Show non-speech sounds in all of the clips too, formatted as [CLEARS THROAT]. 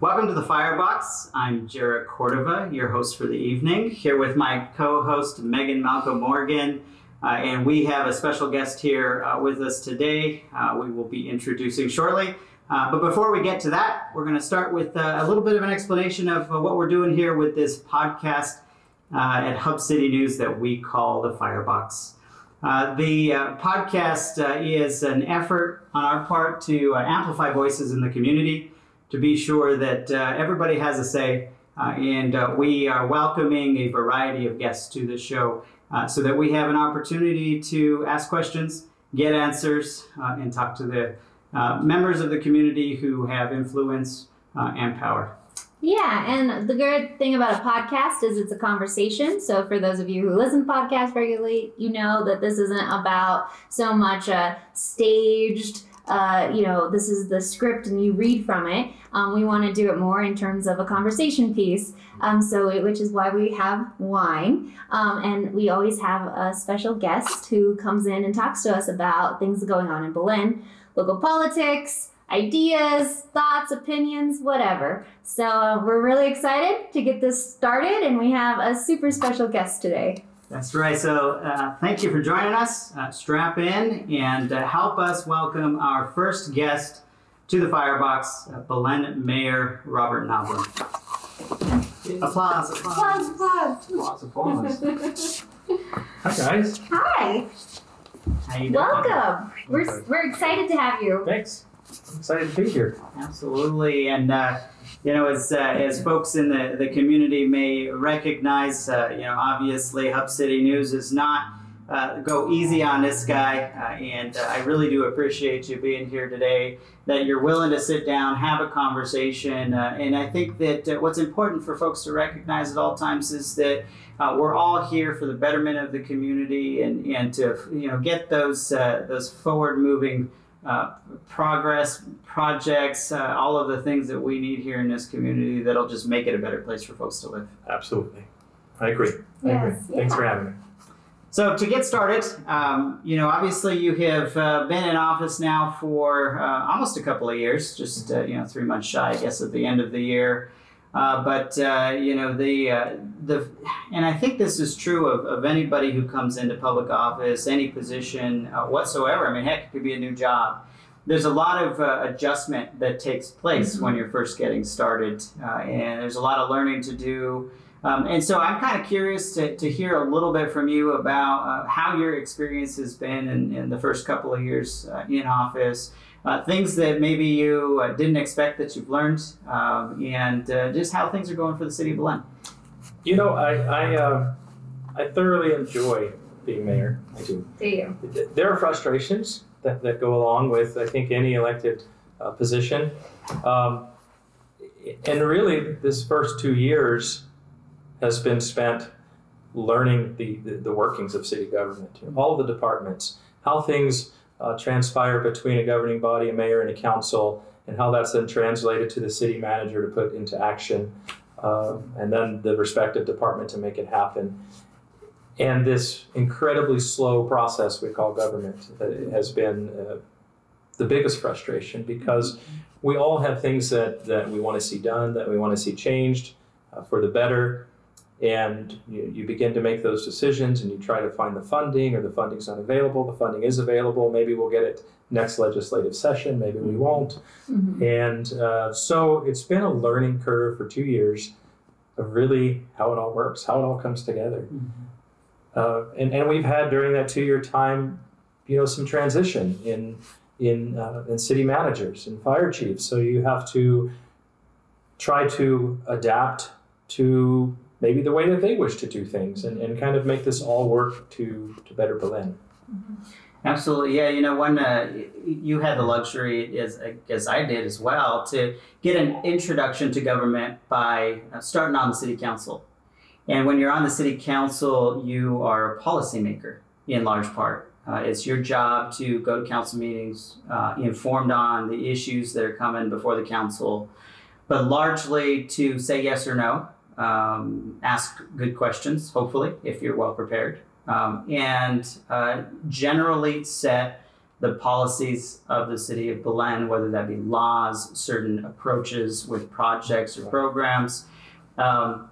Welcome to the Firebox. I'm Jerah Cordova, your host for the evening, here with my co-host Megan Malcom Morgan, uh, and we have a special guest here uh, with us today. Uh, we will be introducing shortly. Uh, but before we get to that, we're going to start with uh, a little bit of an explanation of uh, what we're doing here with this podcast at Hub City News that we call the Firebox. the podcast is an effort on our part to amplify voices in the community to be sure that uh, everybody has a say. Uh, and uh, we are welcoming a variety of guests to the show uh, so that we have an opportunity to ask questions, get answers, uh, and talk to the uh, members of the community who have influence and power. Yeah, and the good thing about a podcast is it's a conversation. So for those of you who listen to podcasts regularly, you know that this isn't about so much a staged uh, you know, this is the script and you read from it. Um, we want to do it more in terms of a conversation piece. Um, so, it, which is why we have wine. Um, and we always have a special guest who comes in and talks to us about things going on in Belen, local politics, ideas, thoughts, opinions, whatever. So, uh, we're really excited to get this started, and we have a super special guest today. That's right. So uh, thank you for joining us. Uh, strap in and uh, help us welcome our first guest to the Firebox, uh, Belen Mayor Robert Noblin. applause, applause, applause, applause, applause. [LAUGHS] Hi guys. Hi. How you doing? Welcome. We're, we're excited to have you. Thanks. I'm excited to be here. Absolutely. And uh, you know, as, uh, as folks in the, the community may recognize, uh, you know, obviously Hub City News is not uh, go easy on this guy. Uh, and uh, I really do appreciate you being here today, that you're willing to sit down, have a conversation. Uh, and I think that what's important for folks to recognize at all times is that we're all here for the betterment of the community and, and to, you know, get those, those forward moving uh, progress, projects, uh, all of the things that we need here in this community that'll just make it a better place for folks to live. Absolutely. I agree. I agree. Yeah. Thanks for having me. So to get started, um, you know, obviously you have uh, been in office now for uh, almost a couple of years, just uh, you know, three months shy, I guess, at the end of the year. Uh, but uh, you know the uh, the and I think this is true of, of anybody who comes into public office, any position uh, whatsoever. I mean, heck, it could be a new job. There's a lot of uh, adjustment that takes place mm-hmm. when you're first getting started, uh, and there's a lot of learning to do. Um, and so I'm kind of curious to, to hear a little bit from you about how your experience has been in, in the first couple of years in office uh, things that maybe you uh, didn't expect that you've learned, um, and uh, just how things are going for the city of Belen. You know, I I, uh, I thoroughly enjoy being mayor. I do. Do you? There are frustrations that, that go along with I think any elected uh, position, um, and really this first two years has been spent learning the, the, the workings of city government, all the departments, how things uh, transpire between a governing body, a mayor, and a council, and how that's then translated to the city manager to put into action, uh, and then the respective department to make it happen. And this incredibly slow process we call government has been uh, the biggest frustration because we all have things that, that we want to see done, that we want to see changed uh, for the better and you, you, begin to make those decisions and you try to find the funding or the funding's not available the funding is available maybe we'll get it next legislative session maybe we won't mm-hmm. and uh, so it's been a learning curve for two years of really how it all works how it all comes together mm-hmm. uh, and, and we've had during that two-year time you know some transition in in uh, in city managers and fire chiefs so you have to try to adapt to maybe the way that they wish to do things and, and kind of make this all work to, to better Belen. Mm-hmm. Absolutely, yeah. You know, when uh, you had the luxury, as as I did as well, to get an introduction to government by uh, starting on the city council. And when you're on the city council, you are a policymaker in large part. Uh, it's your job to go to council meetings, uh, informed on the issues that are coming before the council, but largely to say yes or no um, ask good questions, hopefully, if you're well prepared, um, and uh, generally set the policies of the city of Belen, whether that be laws, certain approaches with projects or programs. Um,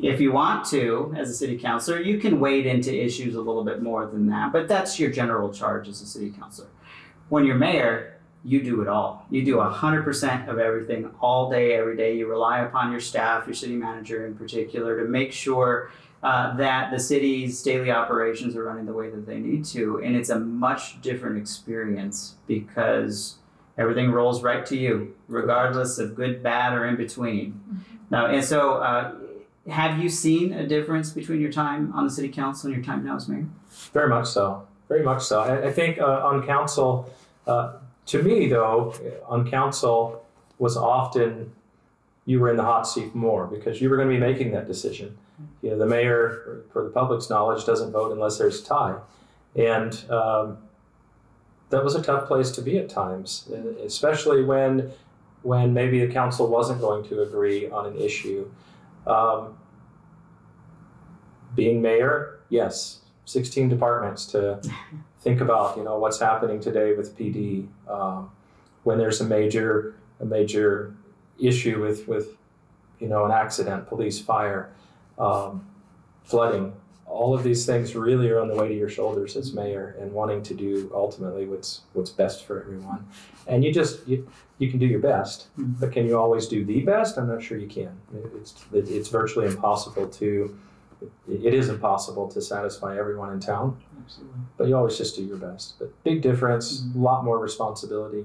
if you want to, as a city councilor, you can wade into issues a little bit more than that, but that's your general charge as a city councilor. When you're mayor, you do it all. You do 100% of everything all day, every day. You rely upon your staff, your city manager in particular, to make sure uh, that the city's daily operations are running the way that they need to. And it's a much different experience because everything rolls right to you, regardless of good, bad, or in between. Now, and so, uh, have you seen a difference between your time on the city council and your time now as mayor? Very much so. Very much so. I, I think uh, on council, uh, to me though, on council was often you were in the hot seat more because you were going to be making that decision. You know, the mayor, for the public's knowledge, doesn't vote unless there's a tie, and um, that was a tough place to be at times, especially when when maybe the council wasn't going to agree on an issue. Um, being mayor, yes, 16 departments to [LAUGHS] think about, you know, what's happening today with PD. Um, when there's a major a major issue with with you know an accident, police, fire, um, flooding, all of these things really are on the weight of your shoulders as mayor and wanting to do ultimately what's what's best for everyone. And you just you, you can do your best, Mhm. but can you always do the best? I'm not sure you can. It's it's virtually impossible to. It is impossible to satisfy everyone in town, Absolutely. but you always just do your best. But big difference, a lot more responsibility,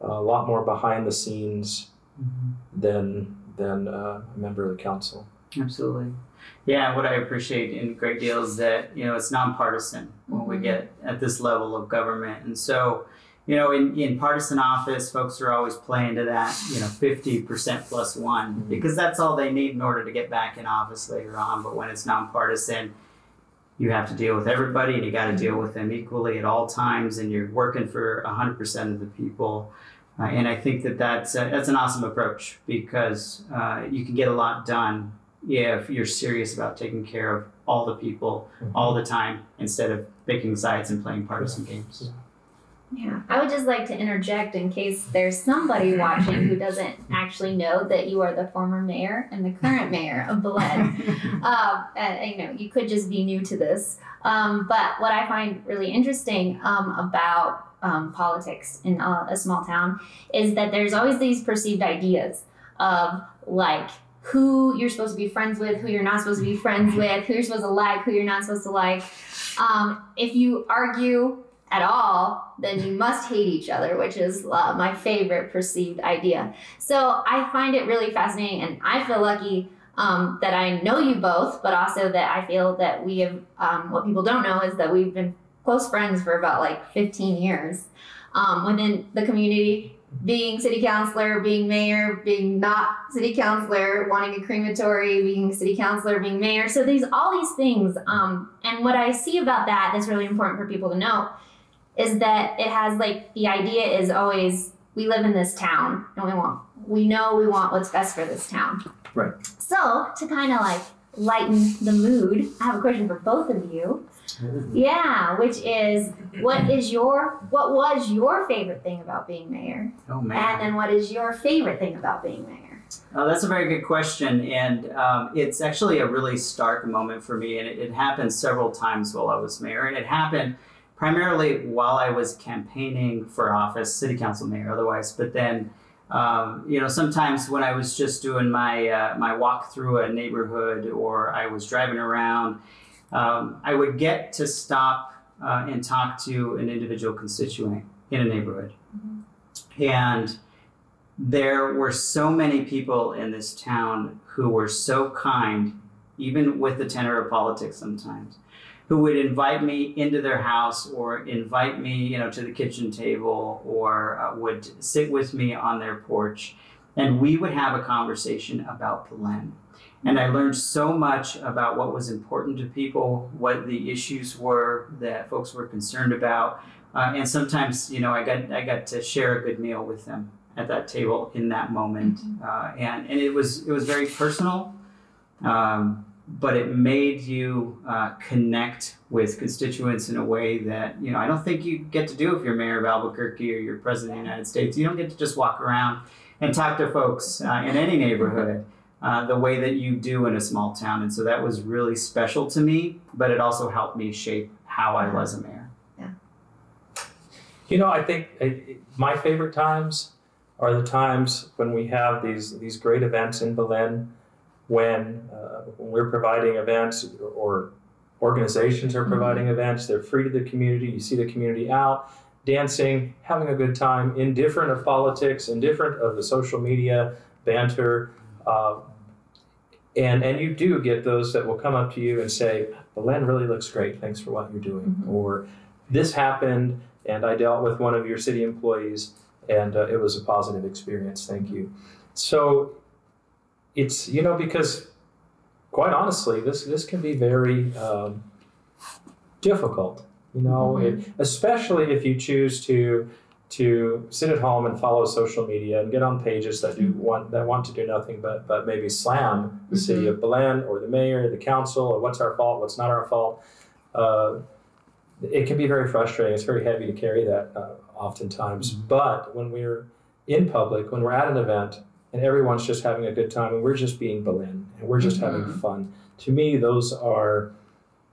a lot more behind the scenes than than uh, a member of the council. Absolutely. Yeah, what I appreciate in great deal is that, you know, it's nonpartisan when we Mhm. get at this level of government. And so, you know, in, in partisan office, folks are always playing to that, you know, 50% plus one, Mhm. because that's all they need in order to get back in office later on. But when it's nonpartisan, you have to deal with everybody and you got to deal with them equally at all times, and you're working for 100% of the people. Uh, and I think that that's, a, that's an awesome approach because uh, you can get a lot done if you're serious about taking care of all the people all the time instead of picking sides and playing partisan games. Yeah, I would just like to interject in case there's somebody watching who doesn't actually know that you are the former mayor and the current mayor of Belen. [LAUGHS] um, and, you know, you could just be new to this. Um, but what I find really interesting um, about um, politics in a, a small town is that there's always these perceived ideas of like who you're supposed to be friends with, who you're not supposed to be friends with, who you're supposed to like, who you're not supposed to like. Um, if you argue at all, then you must hate each other, which is uh, my favorite perceived idea. So I find it really fascinating, and I feel lucky um, that I know you both, but also that I feel that we have. Um, what people don't know is that we've been close friends for about like 15 years um, within the community. Being city councilor, being mayor, being not city councilor, wanting a crematory, being city councilor, being mayor. So these all these things. Um, and what I see about that that's really important for people to know is that it has like the idea is always we live in this town and we want we know we want what's best for this town. Right. So to kind of like lighten the mood, I have a question for both of you. Yeah, which is what is your what was your favorite thing about being mayor? Oh man. And then what is your favorite thing about being mayor? uh, that's a very good question, and um, it's actually a really stark moment for me, and it, it happened several times while I was mayor, and it happened primarily while I was campaigning for office, city council mayor, otherwise, but then. Um, you know, sometimes when I was just doing my uh, my walk through a neighborhood or I was driving around, um, I would get to stop uh, and talk to an individual constituent in a neighborhood. And there were so many people in this town who were so kind, even with the tenor of politics sometimes, who would invite me into their house or invite me, you know, to the kitchen table or uh, would sit with me on their porch. And we would have a conversation about Belen. And I learned so much about what was important to people, what the issues were that folks were concerned about. Uh, and sometimes, you know, I got I got to share a good meal with them at that table in that moment, uh, and and it was it was very personal. Um, but it made you uh, connect with constituents in a way that you know I don't think you get to do if you're mayor of Albuquerque or you're president of the United States. You don't get to just walk around and talk to folks uh, in any neighborhood uh, the way that you do in a small town, and so that was really special to me. But it also helped me shape how I was a mayor. Yeah. You know, I think uh, my favorite times are the times when we have these these great events in Belen, when, uh, when we're providing events or organizations are providing mm-hmm. events. They're free to the community. You see the community out dancing, having a good time, indifferent of politics, indifferent of the social media banter. Uh, and, and you do get those that will come up to you and say, Belen really looks great. Thanks for what you're doing. Mm-hmm. Or this happened and I dealt with one of your city employees, and uh, it was a positive experience. Thank you. So it's you know because quite honestly, this this can be very um, difficult. You know, mm-hmm. it, especially if you choose to to sit at home and follow social media and get on pages that do want that want to do nothing but but maybe slam the mm-hmm. city of Belen or the mayor, the council, or what's our fault, what's not our fault. Uh, it can be very frustrating. It's very heavy to carry that uh, oftentimes. Mm-hmm. But when we're in public, when we're at an event, and everyone's just having a good time, and we're just being Belen, and we're just mm-hmm. having fun. To me, those are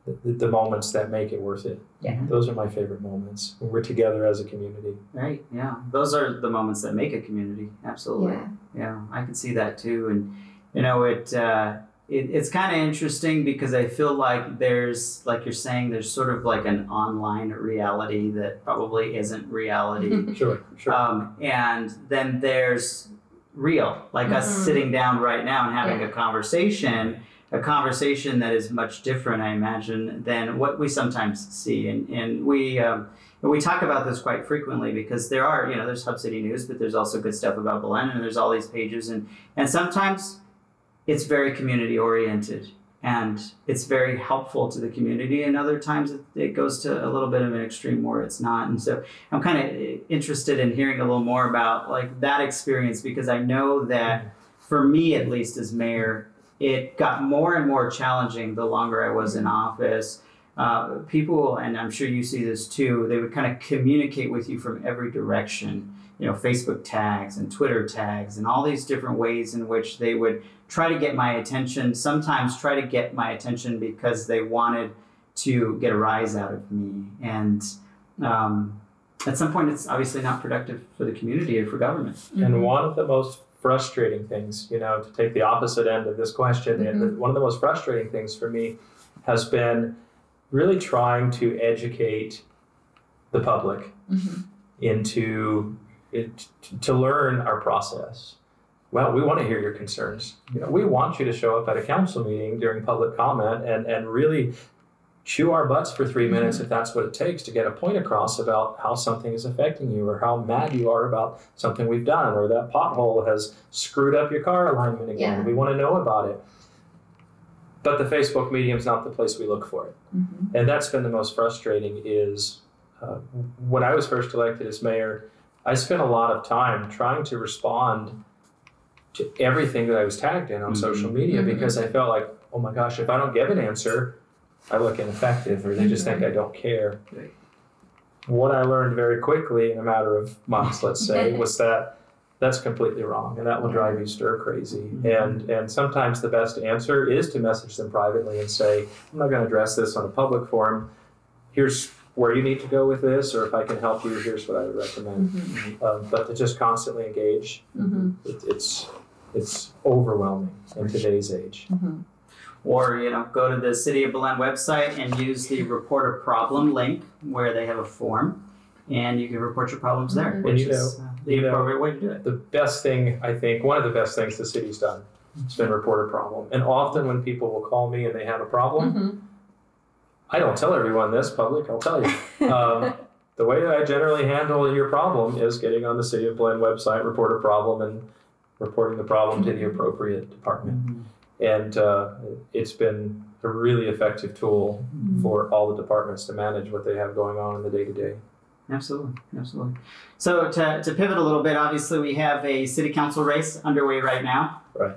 the, the, moments that make it worth it. Yeah. Those are my favorite moments when we're together as a community. Right. Yeah. Those are the moments that make a community. Absolutely. Yeah. yeah I can see that too. And, you know, it, uh, it, it's kind of interesting because I feel like there's, like you're saying, there's sort of like an online reality that probably isn't reality. [LAUGHS] sure, sure. Um, and then there's real, like mm-hmm. us sitting down right now and having yeah. a conversation, a conversation that is much different, I imagine, than what we sometimes see. And, and we, um, we talk about this quite frequently because there are, you know, there's Hub City News, but there's also good stuff about Belen, and there's all these pages, and and sometimes it's very community oriented and it's very helpful to the community and other times it, goes to a little bit of an extreme where it's not. And so i'm kind of interested in hearing a little more about like that experience because i know that for me at least as mayor it got more and more challenging the longer i was in office. Uh, people and i'm sure you see this too they would kind of communicate with you from every direction you know facebook tags and twitter tags and all these different ways in which they would try to get my attention, sometimes try to get my attention because they wanted to get a rise out of me. And um, at some point, it's obviously not productive for the community or for government. Mm-hmm. And one of the most frustrating things, you know, to take the opposite end of this question, mm-hmm. one of the most frustrating things for me has been really trying to educate the public mm-hmm. into it, to learn our process well, we want to hear your concerns. You know, we want you to show up at a council meeting during public comment and, and really chew our butts for three minutes if that's what it takes to get a point across about how something is affecting you or how mad you are about something we've done or that pothole has screwed up your car alignment again. Yeah. We want to know about it. But the Facebook medium is not the place we look for it. Mm-hmm. And that's been the most frustrating is uh, when I was first elected as mayor, I spent a lot of time trying to respond to everything that I was tagged in on mm-hmm. social media mm-hmm. because I felt like, oh my gosh, if I don't give an answer, I look ineffective or they just think I don't care. What I learned very quickly in a matter of months, let's say, [LAUGHS] was that that's completely wrong and that will drive you stir crazy. Mm-hmm. And and sometimes the best answer is to message them privately and say, I'm not going to address this on a public forum. Here's where you need to go with this, or if I can help you, here's what I would recommend. Mm-hmm. Um, but to just constantly engage, mm-hmm. it, it's it's overwhelming in today's age. Mm-hmm. Or you know, go to the City of Belen website and use the report a problem link where they have a form, and you can report your problems there, mm-hmm. which you know, is uh, the appropriate know, way to do it. The best thing I think, one of the best things the city's done, has been report a problem. And often when people will call me and they have a problem, mm-hmm. I don't tell everyone this public. I'll tell you. [LAUGHS] Um, the way that I generally handle your problem is getting on the City of Belen website, report a problem, and reporting the problem to the appropriate department. Mm-hmm. And uh, it's been a really effective tool mm-hmm. for all the departments to manage what they have going on in the day to day. Absolutely, absolutely. So to, to pivot a little bit, obviously we have a city council race underway right now. Right.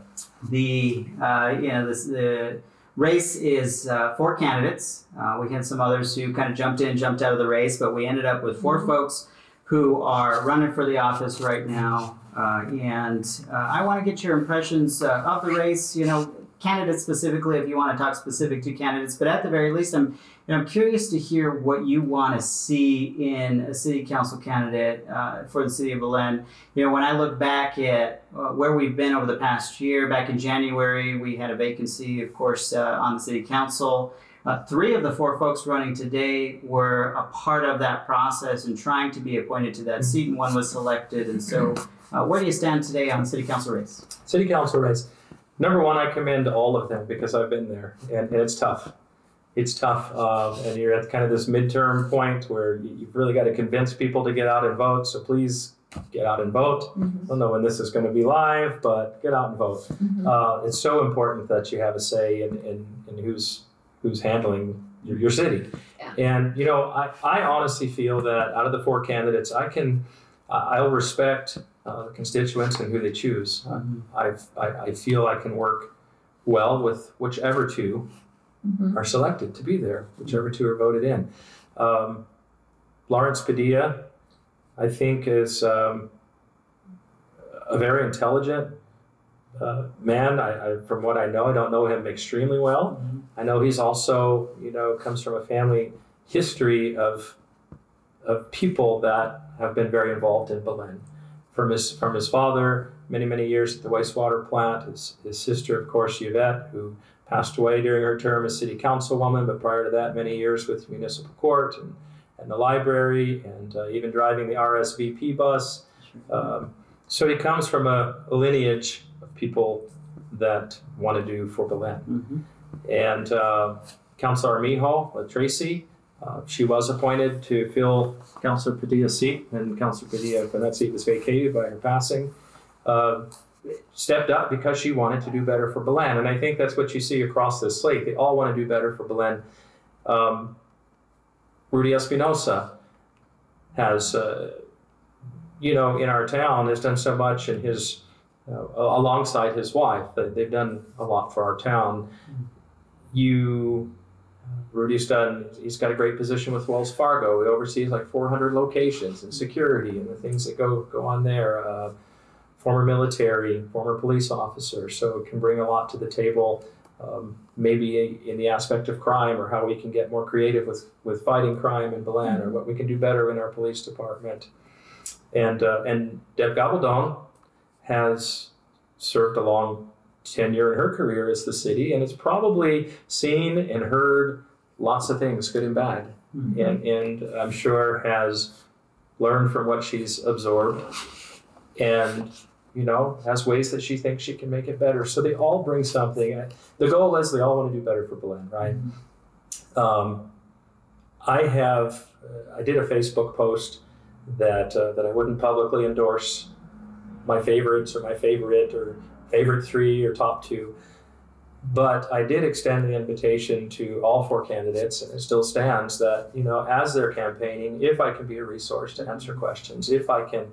The uh, you know this the race is uh, four candidates. Uh, we had some others who kind of jumped in, jumped out of the race, but we ended up with 4 Mhm. folks who are running for the office right now. Uh, and uh, I want to get your impressions uh, of the race. You know, candidates specifically, if you want to talk specific to candidates. But at the very least, I'm you know, I'm curious to hear what you want to see in a city council candidate uh, for the city of Belen. You know, when I look back at uh, where we've been over the past year, back in January, we had a vacancy, of course, uh, on the city council. Uh, three of the four folks running today were a part of that process and trying to be appointed to that seat, and one was selected. And so, uh, where do you stand today on the city council race? City council race. Number one, I commend all of them because I've been there, and, and it's tough. It's tough, uh, and you're at kind of this midterm point where you- you've really got to convince people to get out and vote. So please get out and vote. Mhm. I don't know when this is going to be live, but get out and vote. Mhm. Uh, it's so important that you have a say in, in, in who's who's handling your, your city. Yeah. And you know, I, I honestly feel that out of the four candidates, I can I'll respect uh, the constituents and who they choose. I've, I, I feel I can work well with whichever two Mhm. are selected to be there, whichever two are voted in. Um, Lawrence Padilla, I think, is um, a very intelligent uh, man. I, I, from what I know, I don't know him extremely well. I know he's also, you know, comes from a family history of of people that have been very involved in Belen. From his from his father, many many years at the wastewater plant. His his sister, of course, Yvette, who passed away during her term as city councilwoman, but prior to that, many years with municipal court and, and the library, and uh, even driving the RSVP bus. Um, so he comes from a, a lineage of people that want to do for Belen. Mhm. And uh, Councilor uh, Tracy, uh, she was appointed to fill Councilor Padilla's seat, and Councilor Padilla, when that seat was vacated by her passing, uh, stepped up because she wanted to do better for Belen. And I think that's what you see across this slate. They all want to do better for Belen. Um, Rudy Espinosa has, uh, you know, in our town, has done so much in his, uh, alongside his wife. They've done a lot for our town. You, Rudy's done, he's got a great position with Wells Fargo. He oversees like 400 locations and security and the things that go, go on there. Uh, former military, former police officer, so it can bring a lot to the table. Um, maybe in the aspect of crime or how we can get more creative with, with fighting crime in Belen or what we can do better in our police department. And, uh, and Deb Gabaldon has served a long tenure in her career as the city and has probably seen and heard lots of things, good and bad. Mhm. And, and I'm sure has learned from what she's absorbed and you know has ways that she thinks she can make it better. So they all bring something. The goal is they all want to do better for Belen right? Um, I have uh, I did a Facebook post that uh, that I wouldn't publicly endorse my favorites or my favorite or favorite three or top two but I did extend the invitation to all four candidates, and it still stands that, you know, as they're campaigning, if I can be a resource to answer questions, if I can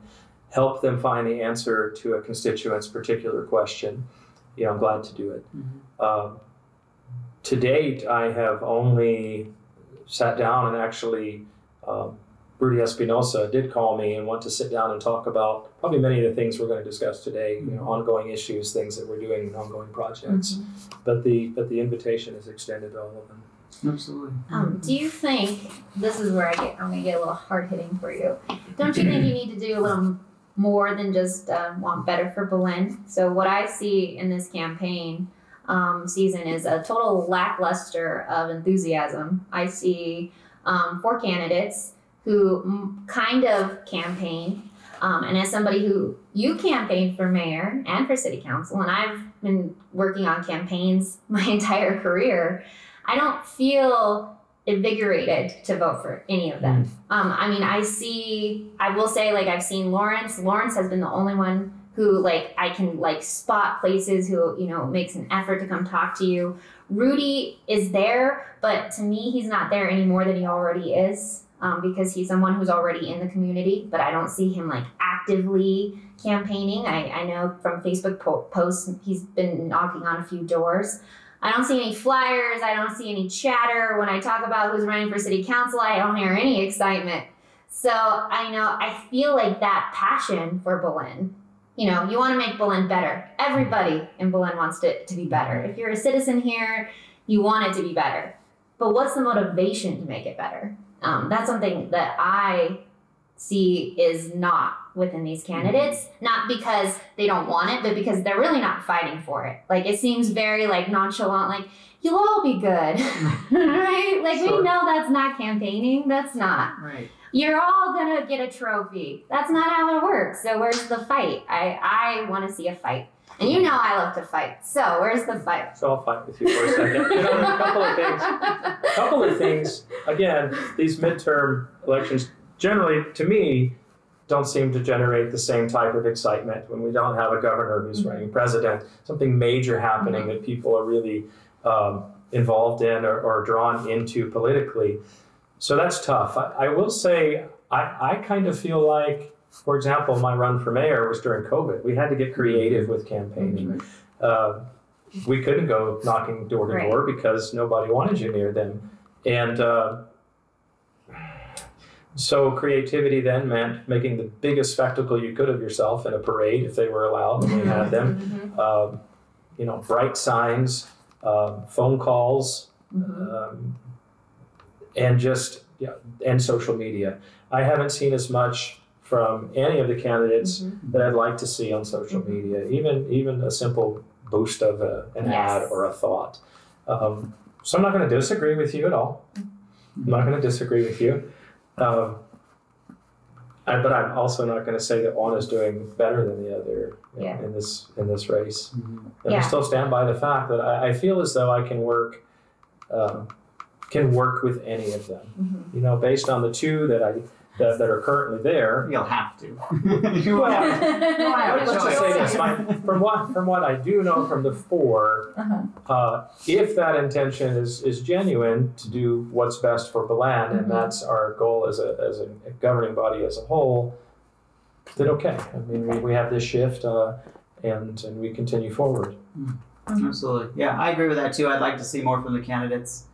help them find the answer to a constituent's particular question, you know, I'm glad to do it. Mhm. Um, to date, I have only sat down and actually, um, Rudy Espinosa did call me and want to sit down and talk about probably many of the things we're going to discuss today, you know, ongoing issues, things that we're doing, ongoing projects. But the but the invitation is extended to all of them. Absolutely. Um, do you think this is where I get? I'm gonna get a little hard hitting for you. Don't you think you need to do a little more than just uh, want better for Belen? So what I see in this campaign um, season is a total lackluster of enthusiasm. I see um, four candidates who mm, kind of campaign. Um, and as somebody who you campaigned for mayor and for city council, and I've been working on campaigns [LAUGHS] my entire career, I don't feel invigorated to vote for any of them. Um, I mean, I see, I will say, like, I've seen Lawrence. Lawrence has been the only one who, like, I can, like, spot places who, you know, makes an effort to come talk to you. Rudy is there, but to me, he's not there any more than he already is. Um, because he's someone who's already in the community, but I don't see him like actively campaigning. I, I know from Facebook po- posts he's been knocking on a few doors. I don't see any flyers. I don't see any chatter. When I talk about who's running for city council, I don't hear any excitement. So I know I feel like that passion for Belen. You know, you want to make Belen better. Everybody in Belen wants it to be better. If you're a citizen here, you want it to be better. But what's the motivation to make it better? Um, that's something that I see is not within these candidates not because they don't want it but because they're really not fighting for it. Like it seems very like nonchalant like you'll all be good. [LAUGHS] Right? Like Sure. we know that's not campaigning. That's not. Right. you're all gonna get a trophy. That's not how it works. So where's the fight? I i want to see a fight and you know i love to fight so where's the fight So I'll fight with you for a second. [LAUGHS] You know, a couple of things. A couple of things. Again, these midterm elections generally, to me, don't seem to generate the same type of excitement when we don't have a governor who's Mhm. running president, something major happening that people are really um, involved in or, or drawn into politically. So that's tough. I, I will say, I, I kind of feel like, for example, my run for mayor was during COVID. We had to get creative with campaigning. Uh, we couldn't go knocking door to door because nobody wanted you near them. And uh, so creativity then meant making the biggest spectacle you could of yourself in a parade if they were allowed and we had them. Mhm, Um, you know, bright signs, um, phone calls, mhm. um, and just yeah, and social media. I haven't seen as much from any of the candidates Mhm. that I'd like to see on social Mhm. media, even even a simple boost of a, an ad or a thought. Um, so I'm not going to disagree with you at all. I'm not going to disagree with you. Um, I, but I'm also not going to say that one is doing better than the other you know, Yeah. in this in this race. Mhm. And Yeah. I still stand by the fact that I, I feel as though I can work um, can work with any of them. Mhm. You know, based on the two that I that, that are currently there. You'll have to. [LAUGHS] Well, have a [LAUGHS] Let's just say this, my, from what from what I do know from the 4 Uh-huh. uh, if that intention is is genuine to do what's best for Belen, Mhm. and that's our goal as a as a governing body as a whole, then okay. I mean, we, we have this shift, uh, and and we continue forward. Absolutely. Yeah, I agree with that too. I'd like to see more from the candidates.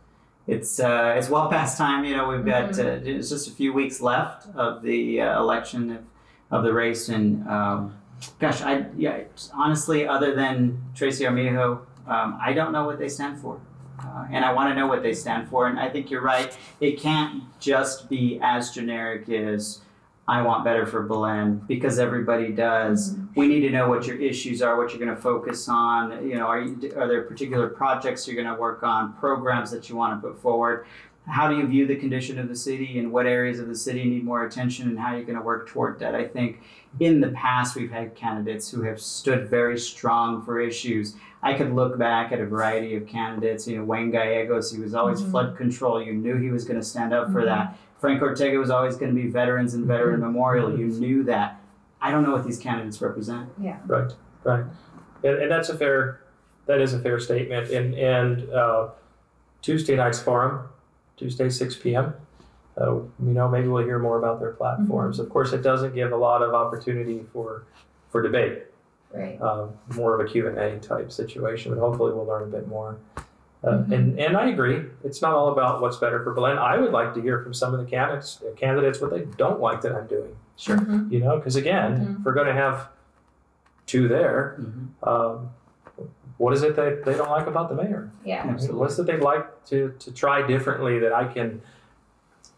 It's uh, it's well past time. You know, we've got uh, it's just a few weeks left of the uh, election of, of the race, and um, gosh, I yeah, honestly, other than Tracy Armijo, um, I don't know what they stand for. Uh, and I want to know what they stand for. And I think you're right. It can't just be as generic as I want better for Belen because everybody does we need to know what your issues are, what you're going to focus on. You know, are you, are there particular projects you're going to work on, programs that you want to put forward? How do you view the condition of the city, and what areas of the city need more attention, and how you're going to work toward that? I think in the past we've had candidates who have stood very strong for issues. I could look back at a variety of candidates. You know, Wayne Gallegos, he was always Mhm. flood control. You knew he was going to stand up for Mhm. that. Frank Ortega was always going to be veterans and veteran memorial. You knew that. I don't know what these candidates represent. Yeah. Right, right, and, and that's a fair, that is a fair statement. And and uh, Tuesday night's forum, Tuesday six p.m. Uh, you know, maybe we'll hear more about their platforms. Of course, it doesn't give a lot of opportunity for for debate. Right. um, more of a Q&A type situation, but hopefully we'll learn a bit more. Uh, Mhm. and, and I agree, it's not all about what's better for Belen. I would like to hear from some of the candidates, candidates what they don't like that I'm doing. Sure. Mhm. You know, because again, Mhm. if we're going to have two there, Mm-hmm. um, what is it that they don't like about the mayor? Yeah. Absolutely. What's that they'd like to, to try differently that I can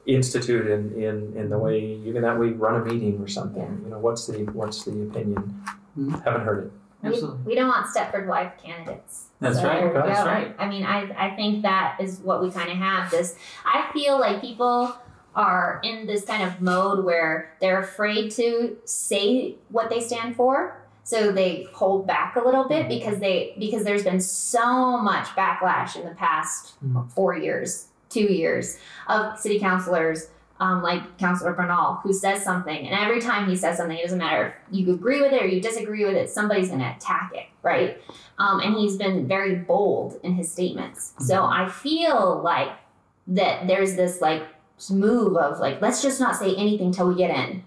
institute in, in, in the way, even that we run a meeting or something? You know, what's the what's the opinion? Mhm. Haven't heard it. We, we don't want Stepford wife candidates. That's So right. That's right. I mean, I, I think that is what we kind of have. This, I feel like people are in this kind of mode where they're afraid to say what they stand for. So they hold back a little bit because they because there's been so much backlash in the past Mhm. four years, two years of city councilors um, like Councilor Bernal, who says something, and every time he says something, it doesn't matter if you agree with it or you disagree with it, somebody's going to attack it, right? Um, and he's been very bold in his statements. So I feel like that there's this like move of like let's just not say anything till we get in,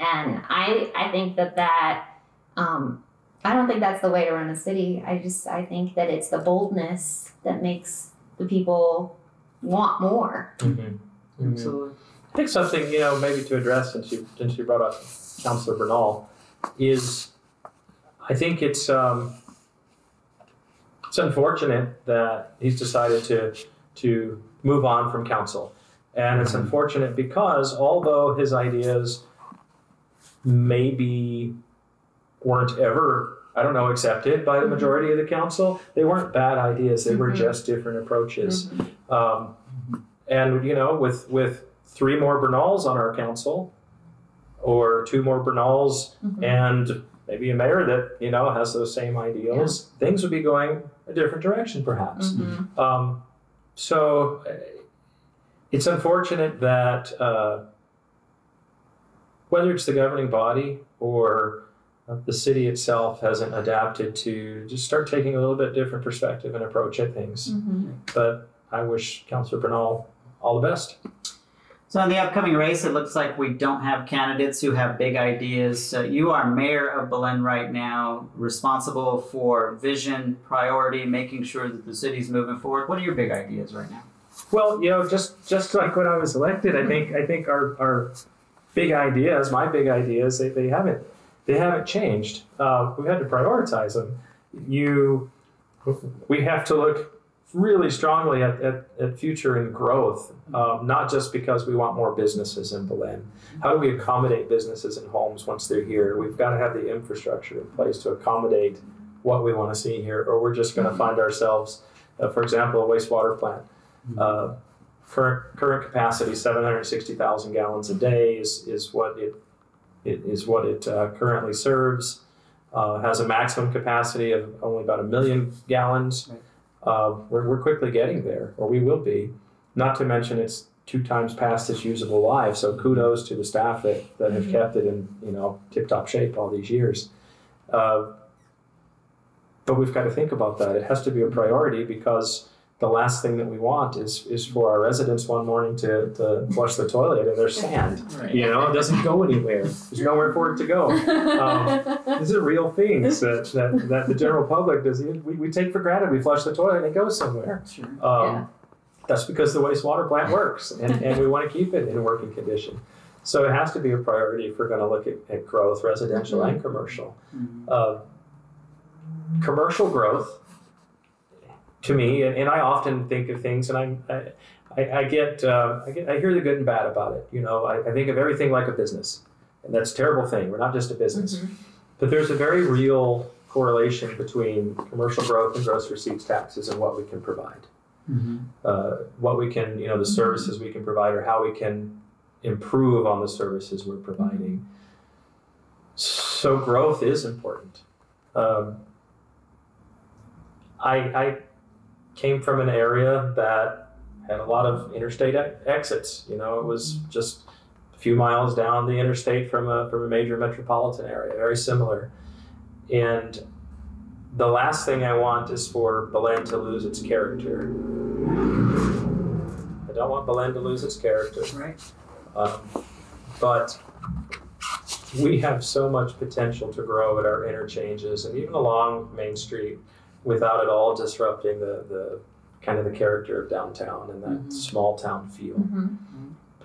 and I I think that that um, I don't think that's the way to run a city. I just I think that it's the boldness that makes the people want more. Mm-hmm. Absolutely. I think something you know maybe to address since you since you brought up Councillor Bernal is I think it's um, it's unfortunate that he's decided to to move on from council, and it's unfortunate because although his ideas maybe weren't ever I don't know accepted by the majority of the council, they weren't bad ideas. They were Mhm. just different approaches. Um, and you know, with with three more Bernals on our council, or two more Bernals, Mhm. and maybe a mayor that you know has those same ideals, things would be going a different direction, perhaps. Mhm. Um, so uh, it's unfortunate that uh, whether it's the governing body or uh, the city itself hasn't adapted to just start taking a little bit different perspective and approach at things. Mhm. But I wish Councillor Bernal all the best. So in the upcoming race, it looks like we don't have candidates who have big ideas. You are mayor of Belen right now, responsible for vision, priority, making sure that the city's moving forward. What are your big ideas right now? Well, you know, just just like when I was elected, I think I think our, our big ideas, my big ideas, they, they haven't they haven't changed. Uh, we had to prioritize them. You, we have to look really strongly at, at, at future and growth, um, not just because we want more businesses in Belen. How do we accommodate businesses and homes once they're here? We've got to have the infrastructure in place to accommodate what we want to see here, or we're just going to find ourselves, uh, for example, a wastewater plant. Uh, current current capacity, seven hundred sixty thousand gallons a day, is is what it, it is what it uh, currently serves. Uh, has a maximum capacity of only about a million gallons. Right. Uh, we're, we're quickly getting there, or we will be. Not to mention it's two times past its usable life. So kudos to the staff that, that have Mhm. kept it in you know tip top shape all these years. Uh, but we've got to think about that. It has to be a priority because the last thing that we want is is for our residents one morning to, to flush the toilet and there's sand. Right. You know, it doesn't go anywhere. There's nowhere for it to go. Um, [LAUGHS] These are real things that, that, that the general public does. We, we take for granted. We flush the toilet and it goes somewhere. Sure. Um, Yeah. That's because the wastewater plant works and, and we want to keep it in working condition. So it has to be a priority if we're going to look at, at growth, residential and commercial. Mhm. Uh, commercial growth, to me, and, and I often think of things, and I'm, I, I, I get, uh, I get, I hear the good and bad about it. You know, I, I think of everything like a business, and that's a terrible thing. We're not just a business, Mhm. but there's a very real correlation between commercial growth and gross receipts taxes and what we can provide Mhm. uh, what we can, you know, the Mhm. services we can provide or how we can improve on the services we're providing. So growth is important. Um, I, I came from an area that had a lot of interstate exits. You know, it was just a few miles down the interstate from a from a major metropolitan area, very similar. And the last thing I want is for Belen to lose its character. I don't want Belen to lose its character. Right. Um, but we have so much potential to grow at our interchanges and even along Main Street without at all disrupting the, the kind of the character of downtown and that Mhm. small town feel. Mhm.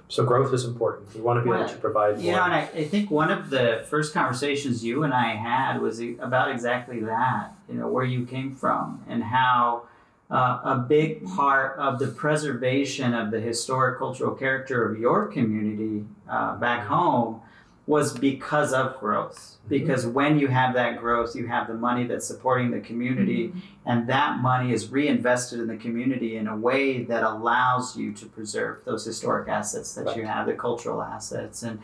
So growth is important. We want to be able to provide more. Know, and I, I think one of the first conversations you and I had was about exactly that. You know, where you came from and how uh, a big part of the preservation of the historic cultural character of your community uh, back home was because of growth. Because when you have that growth, you have the money that's supporting the community, and that money is reinvested in the community in a way that allows you to preserve those historic assets that you have, the cultural assets. And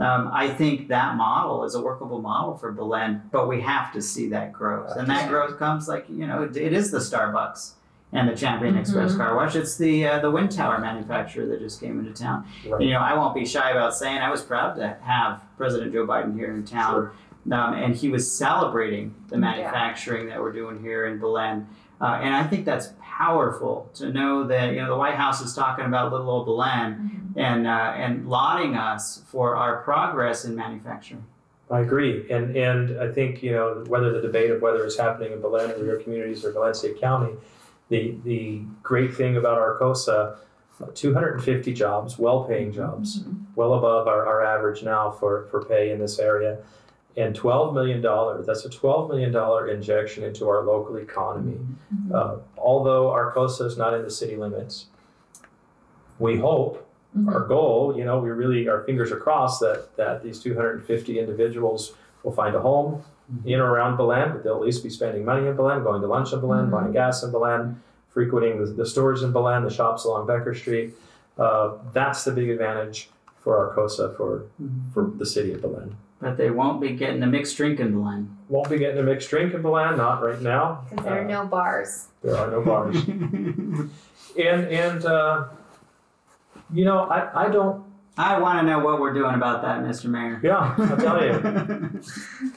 um, I think that model is a workable model for Belen, but we have to see that growth. And that growth comes like, you know, it, it is the Starbucks and the Champion Express Mhm. car wash. It's the uh, the wind tower manufacturer that just came into town. Right. You know, I won't be shy about saying I was proud to have President Joe Biden here in town Sure. um, and he was celebrating the Yeah. manufacturing that we're doing here in Belen. Uh, and I think that's powerful to know that you know the White House is talking about little old Belen Mhm. and uh, and lauding us for our progress in manufacturing. I agree, and and I think you know whether the debate of whether it's happening in Belen or your communities or Valencia County, the the great thing about Arcosa, uh, 250 jobs, well-paying jobs, well above our, our average now for for pay in this area, and 12 million dollars. That's a 12 million dollar injection into our local economy. Mhm. Uh, although Arcosa is not in the city limits, we hope Mhm. our goal, you know, we really, our fingers are crossed that, that these 250 individuals will find a home in or around Belen, but they'll at least be spending money in Belen, going to lunch in Belen, Mhm. buying gas in Belen, frequenting the, the stores in Belen, the shops along Becker Street. Uh, that's the big advantage for Arcosa for, for the city of Belen. But they won't be getting a mixed drink in the line. Won't be getting a mixed drink in Belen, not right now. Because there are Uh, no bars. there are no bars. [LAUGHS] and, and, uh, you know, I, I don't, I want to know what we're doing about that, Mr. Mayor. yeah, I'll tell you. [LAUGHS]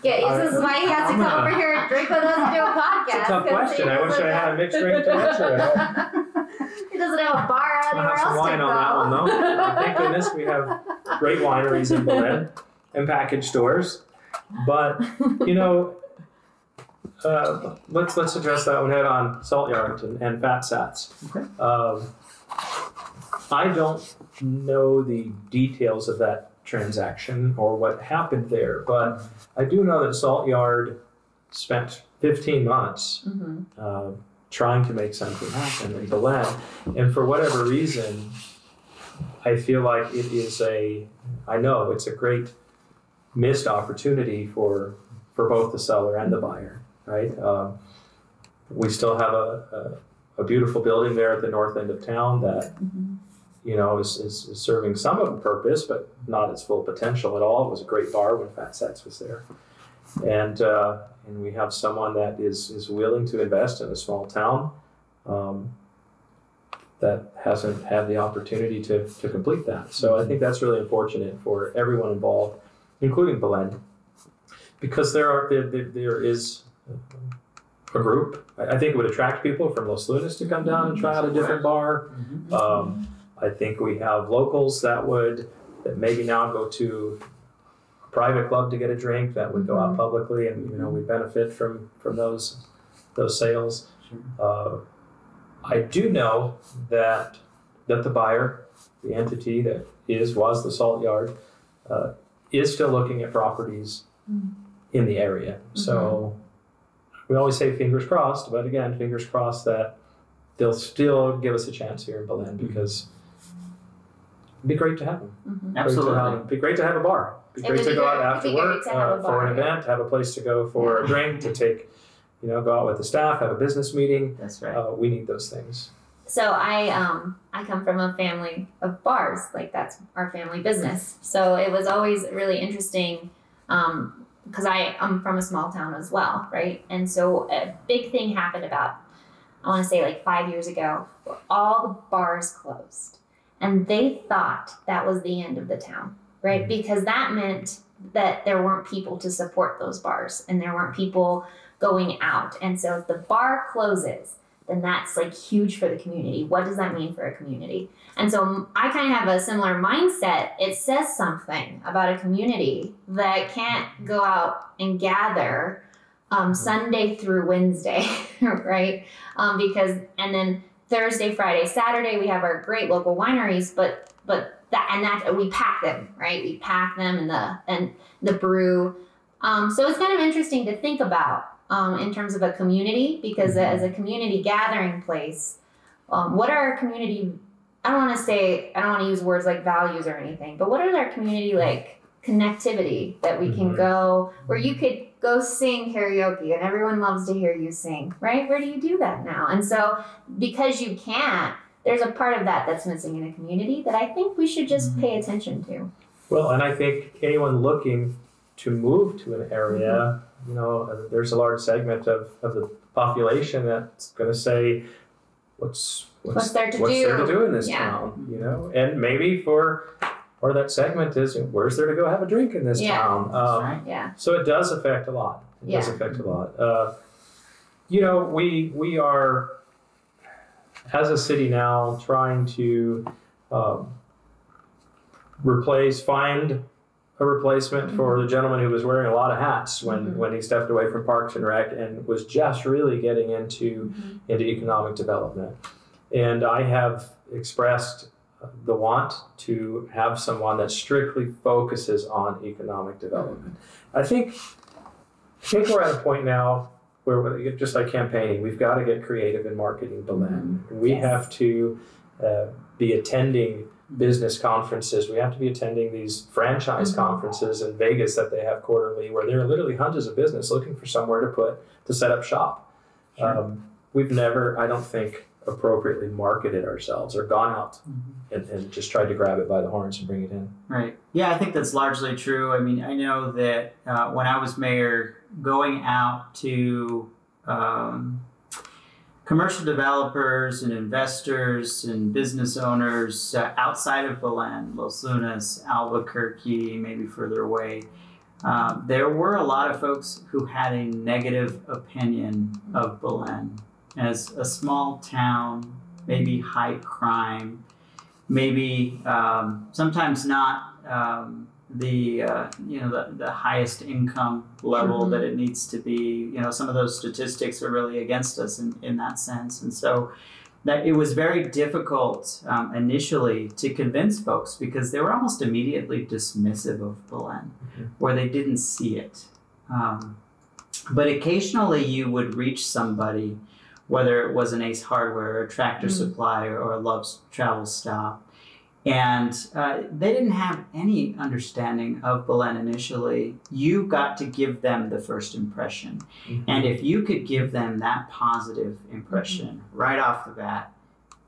Yeah, this is why he has to I'm come gonna- over here and drink with us and do a podcast. It's a tough 'cause question. he I wish I doesn't had a mixed drink to answer it. [LAUGHS] he doesn't have a bar I'll anywhere have some else wine to on that one, go. though. Thank goodness we have great wineries in Belen and package stores. But, you know, uh, let's let's address that one head on salt yards and, and fat sats. Okay. Um, I don't know the details of that transaction or what happened there, but I do know that Salt Yard spent 15 months Mhm. uh, trying to make something happen in Belen. And for whatever reason, I feel like it is a, I know it's a great missed opportunity for for both the seller and the buyer, right? Um, we still have a, a, a beautiful building there at the north end of town that Mhm. You know is, is, is serving some of a purpose, but not its full potential at all. It was a great bar when Fat Sets was there, and uh, and we have someone that is is willing to invest in a small town um, that hasn't had the opportunity to to complete that. So I think that's really unfortunate for everyone involved, including Belen, because there are there, there, there is a group. I I think it would attract people from Los Lunas to come down and try out a different bar. Um, I think we have locals that would that maybe now go to a private club to get a drink that would go out publicly, and you know we benefit from from those those sales. Uh, I do know that that the buyer, the entity that is was the salt yard, uh, is still looking at properties Mm. in the area. So we always say fingers crossed, but again, fingers crossed that they'll still give us a chance here in Belen because it'd be great to have them. Mhm. Great to Absolutely. have, it'd be great to have a bar. It'd be great to go out after work to have a uh, for an event, have a place to go for a drink, to take, you know, go out with the staff, have a business meeting. That's right. Uh, we need those things. So I um I come from a family of bars, like that's our family business. So it was always really interesting um because I am from a small town as well, right? And so a big thing happened about I want to say like 5 years ago where all the bars closed. And they thought that was the end of the town, right? Because that meant that there weren't people to support those bars and there weren't people going out. And so if the bar closes, then that's like huge for the community. What does that mean for a community? And so I kind of have a similar mindset. It says something about a community that can't go out and gather um, Sunday through Wednesday, [LAUGHS] right? Um, because and then Thursday, Friday, Saturday we have our great local wineries, but but that and that we pack them, right? We pack them and the and the brew. Um, so it's kind of interesting to think about um, in terms of a community because as a community gathering place, um, what are our community? I don't want to say I don't want to use words like values or anything, but what is our community like connectivity that we can Mhm. go where you could go sing karaoke and everyone loves to hear you sing, right? Where do you do that now? And so because you can't, there's a part of that that's missing in a community that I think we should just mm-hmm. pay attention to. Well, and I think anyone looking to move to an area, mm-hmm. you know, there's a large segment of, of the population that's going to say, what's What's there to what's do? there to do in this Yeah. town, you know, and maybe for or that segment is where's there to go have a drink in this Yeah. town. Um, right. Yeah. So it does affect a lot. It does affect a lot. Uh, you know, we we are as a city now trying to um, replace, find a replacement for the gentleman who was wearing a lot of hats when, Mhm. when he stepped away from Parks and Rec and was just really getting into into economic development. And I have expressed the want to have someone that strictly focuses on economic development. I think I think we're at a point now where just like campaigning, we've got to get creative in marketing Belen. We Yes. have to uh, be attending business conferences. We have to be attending these franchise Mhm. conferences in Vegas that they have quarterly, where there are literally hundreds of business looking for somewhere to put to set up shop. Sure. Um, we've never, I don't think, appropriately marketed ourselves or gone out and, and just tried to grab it by the horns and bring it in. Right. Yeah, I think that's largely true. I mean, I know that uh, when I was mayor, going out to um, commercial developers and investors and business owners uh, outside of Belen, Los Lunas, Albuquerque, maybe further away, uh, there were a lot of folks who had a negative opinion of Belen as a small town, maybe high crime, maybe um, sometimes not um, the uh, you know the, the highest income level Mhm. that it needs to be. You know, some of those statistics are really against us in, in that sense, and so that it was very difficult um, initially to convince folks because they were almost immediately dismissive of Belen, Mhm. where they didn't see it. Um, but occasionally, you would reach somebody, whether it was an Ace Hardware, or a Tractor Mm. Supply, or a Love's Travel Stop, and uh, they didn't have any understanding of Belen initially. You got to give them the first impression. And if you could give them that positive impression right off the bat,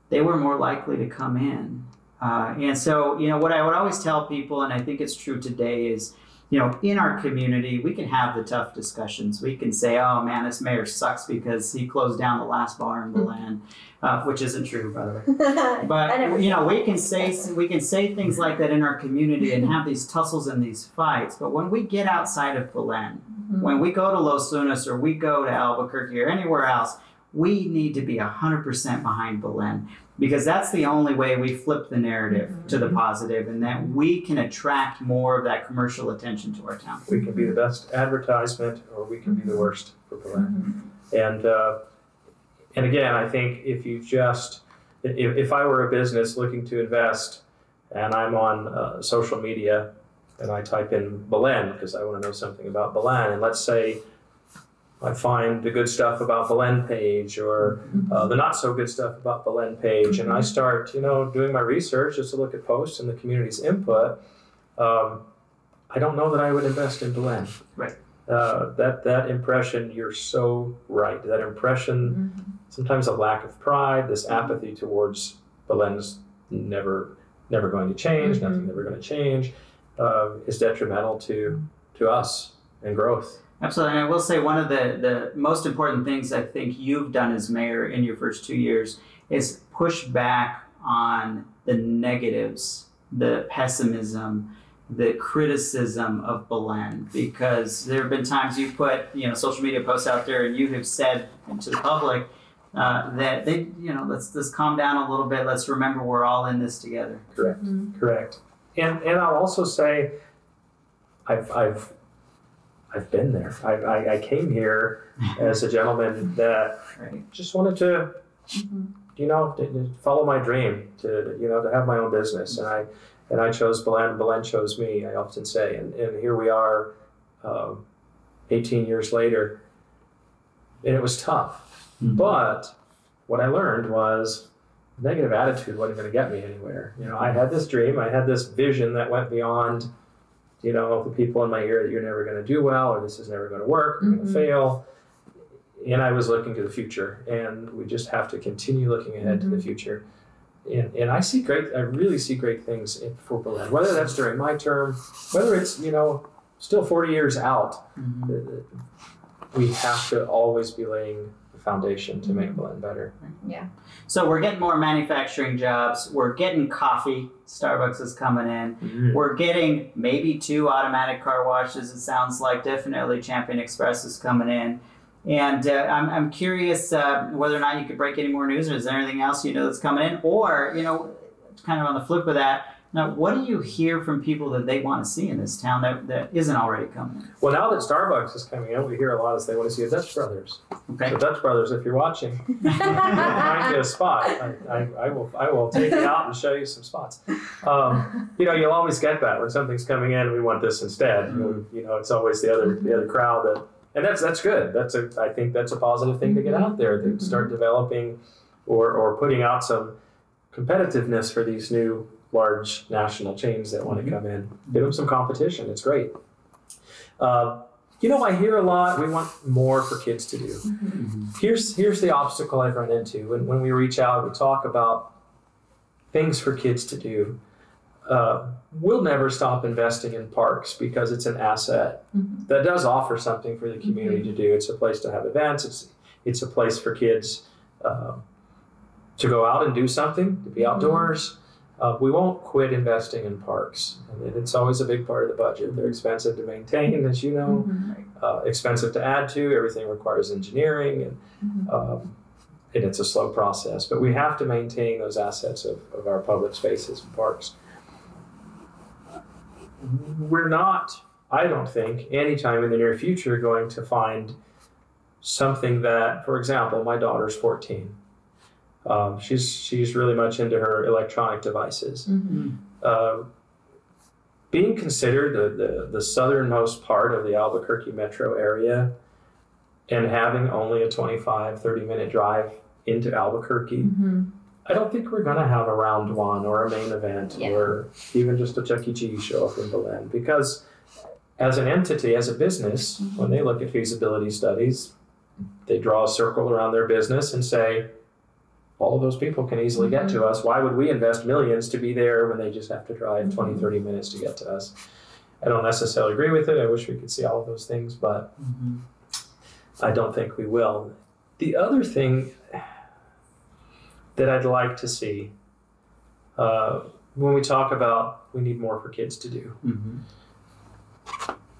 they were more likely to come in. Uh, and so, you know, what I would always tell people, and I think it's true today, is, you know, in our community, we can have the tough discussions. We can say, oh man, this mayor sucks because he closed down the last bar in Belen, uh, which isn't true, by the way. [LAUGHS] But you know, we can say we can say things like that in our community and have these tussles and these fights. But when we get outside of Belen, when we go to Los Lunas or we go to Albuquerque or anywhere else, we need to be 100% behind Belen because that's the only way we flip the narrative to the positive and that we can attract more of that commercial attention to our town. We can be the best advertisement, or we can be the worst for Belen. Mhm. And uh, and again, I think if you just if, if I were a business looking to invest, and I'm on uh, social media, and I type in Belen because I want to know something about Belen, and let's say I find the good stuff about Belen page or uh, the not so good stuff about Belen page, and I start, you know, doing my research just to look at posts and the community's input. Um, I don't know that I would invest in Belen. Right. Uh, that that impression, you're so right. That impression, Mhm. sometimes a lack of pride, this apathy towards Belen's never never going to change, Mhm. nothing ever going to change, uh, is detrimental to to us and growth. Absolutely. And I will say one of the, the most important things I think you've done as mayor in your first two years is push back on the negatives, the pessimism, the criticism of Belen. Because there have been times you've put, you know, social media posts out there and you have said to the public uh, that they, you know, let's let's calm down a little bit. Let's remember we're all in this together. Correct. Mhm. Correct. And and I'll also say, I've I've I've been there. I, I, I came here [LAUGHS] as a gentleman that Right. just wanted to, Mhm. you know, to, to follow my dream, to you know, to have my own business, and I and I chose Belen. Belen chose me. I often say, and and here we are, um, 18 years later, and it was tough. But what I learned was negative attitude wasn't going to get me anywhere. You know, I had this dream, I had this vision that went beyond, you know, the people in my ear that you're never going to do well or this is never going to work, you're going to mm-hmm. fail. And I was looking to the future, and we just have to continue looking ahead to the mm-hmm. future. And, and I see great, I really see great things in, for Belen, whether that's during my term, whether it's, you know, still 40 years out Mhm. we have to always be laying foundation to make Belen better. Yeah. So we're getting more manufacturing jobs. We're getting coffee. Starbucks is coming in. We're getting maybe two automatic car washes. It sounds like definitely Champion Express is coming in. And uh, I'm, I'm curious uh, whether or not you could break any more news, or is there anything else you know that's coming in? Or, you know, kind of on the flip of that, Now, what do you hear from people that they want to see in this town that, that isn't already coming? Well, now that Starbucks is coming in, we hear a lot is they want to see a Dutch Brothers. Okay. The Dutch Brothers, if you're watching, [LAUGHS] [LAUGHS] find you a spot. I, I, I will I will take you out and show you some spots. Um, you know, you'll always get that when something's coming in. We want this instead. Mm-hmm. You know, it's always the other the other crowd that, and that's that's good. That's a I think that's a positive thing to get mm-hmm. out there. To mm-hmm. start developing, or or putting out some competitiveness for these new large national chains that want to come in. Give them some competition. It's great. Uh, you know, I hear a lot. We want more for kids to do. Here's here's the obstacle I've run into when when we reach out. We talk about things for kids to do. Uh, we'll never stop investing in parks because it's an asset Mhm. that does offer something for the community to do. It's a place to have events. It's it's a place for kids um, to go out and do something, to be outdoors. Uh, we won't quit investing in parks, and it's always a big part of the budget. They're expensive to maintain, as you know Mhm. uh, expensive to add to. Everything requires engineering, and Mhm. um, and it's a slow process. But we have to maintain those assets of, of our public spaces and parks. We're not, I don't think, anytime in the near future going to find something that, for example, my daughter's 14. Um, she's she's really much into her electronic devices Mhm. uh, being considered the, the, the southernmost part of the Albuquerque metro area and having only a 25, 30 minute drive into Albuquerque, Mhm. I don't think we're going to have a round one or a main event Yeah. or even just a Chuck E. Cheese show up in Belen because as an entity, as a business, when they look at feasibility studies, they draw a circle around their business and say, all of those people can easily get to us. Why would we invest millions to be there when they just have to drive 20, 30 minutes to get to us? I don't necessarily agree with it. I wish we could see all of those things, but Mhm. I don't think we will. The other thing that I'd like to see uh, when we talk about we need more for kids to do, Mhm.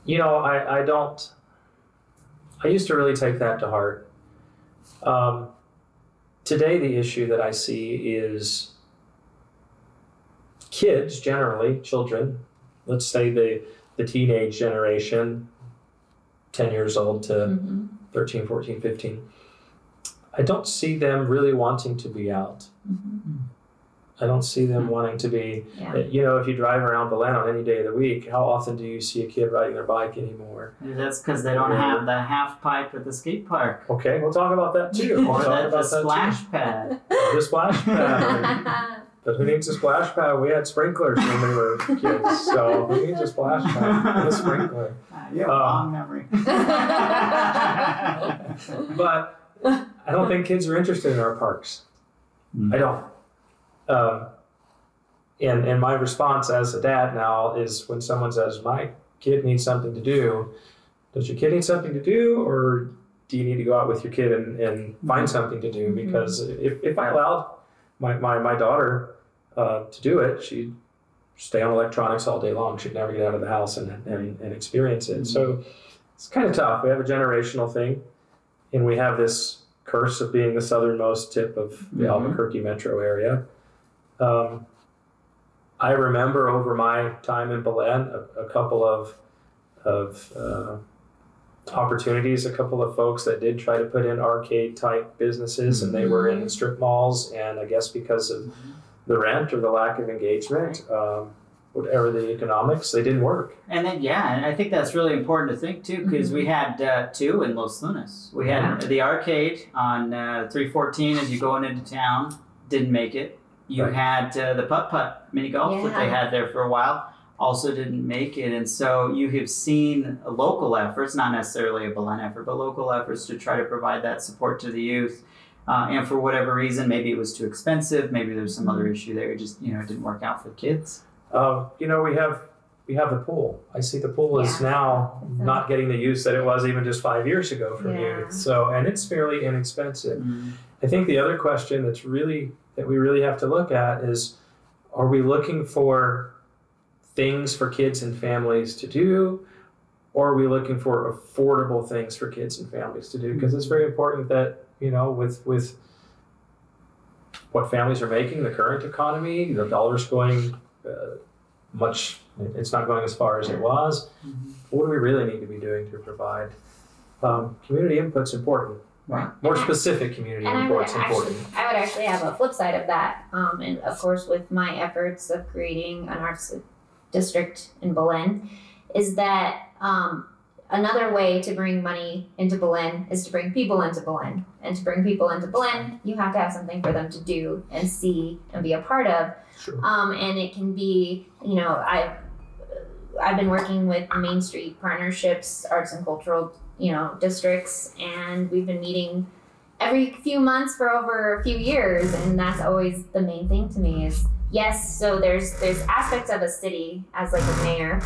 you know, I, I don't, I used to really take that to heart. Um, today, the issue that I see is kids generally, children, let's say the, the teenage generation, 10 years old to Mhm. 13, 14, 15. I don't see them really wanting to be out. Mhm. I don't see them Hmm. wanting to be, Yeah. you know, if you drive around Belen on any day of the week, how often do you see a kid riding their bike anymore? That's because they don't have the half pipe at the skate park. Okay, we'll talk about that too. [LAUGHS] We'll Or talk the, about the that splash pad. too. The splash pad. [LAUGHS] But who needs a splash pad? We had sprinklers when we were kids, [LAUGHS] so who needs a splash pad and a sprinkler? Uh, you have a Um, long memory. But I don't think kids are interested in our parks. Mm. I don't. Um, and and my response as a dad now is when someone says my kid needs something to do, does your kid need something to do, or do you need to go out with your kid and, and find something to do? Mhm. Because if, if I allowed my, my, my daughter uh, to do it, she'd stay on electronics all day long. She'd never get out of the house and, and, and experience it. So it's kind of tough. We have a generational thing, and we have this curse of being the southernmost tip of the Mhm. Albuquerque metro area. Um, I remember over my time in Belen a, a couple of of uh, opportunities, a couple of folks that did try to put in arcade type businesses, and they were in strip malls, and I guess because of the rent or the lack of engagement, um, whatever the economics, they didn't work. And then, yeah, and I think that's really important to think too, because we had uh, two in Los Lunas. We had the arcade on uh, 314 as you're going into town, didn't make it. You Right. had uh, the putt putt mini golf that they had there for a while, also didn't make it. And so you have seen local efforts, not necessarily a Belen effort, but local efforts to try to provide that support to the youth. Uh, and for whatever reason, maybe it was too expensive, maybe there's some other issue there, it just you know it didn't work out for the kids. Um, you know, we have we have the pool. I see the pool is Yeah. now not getting the use that it was even just five years ago for Yeah. youth. So, and it's fairly inexpensive. I think the other question that's really that we really have to look at is are we looking for things for kids and families to do or are we looking for affordable things for kids and families to do because it's very important that you know with with what families are making the current economy the dollars going uh, much. It's not going as far as it was. Mhm. What do we really need to be doing to provide? Um, community input's important. Right. More specific community And I would input's important. actually, I would actually have a flip side of that. Um, and of course, with my efforts of creating an arts district in Belen, is that um, another way to bring money into Belen is to bring people into Belen. And to bring people into Belen, you have to have something for them to do and see and be a part of. Sure. Um, and it can be, you know, I've I've been working with Main Street Partnerships, arts and cultural, you know, districts, and we've been meeting every few months for over a few years, and that's always the main thing to me is yes. So there's there's aspects of a city as like a mayor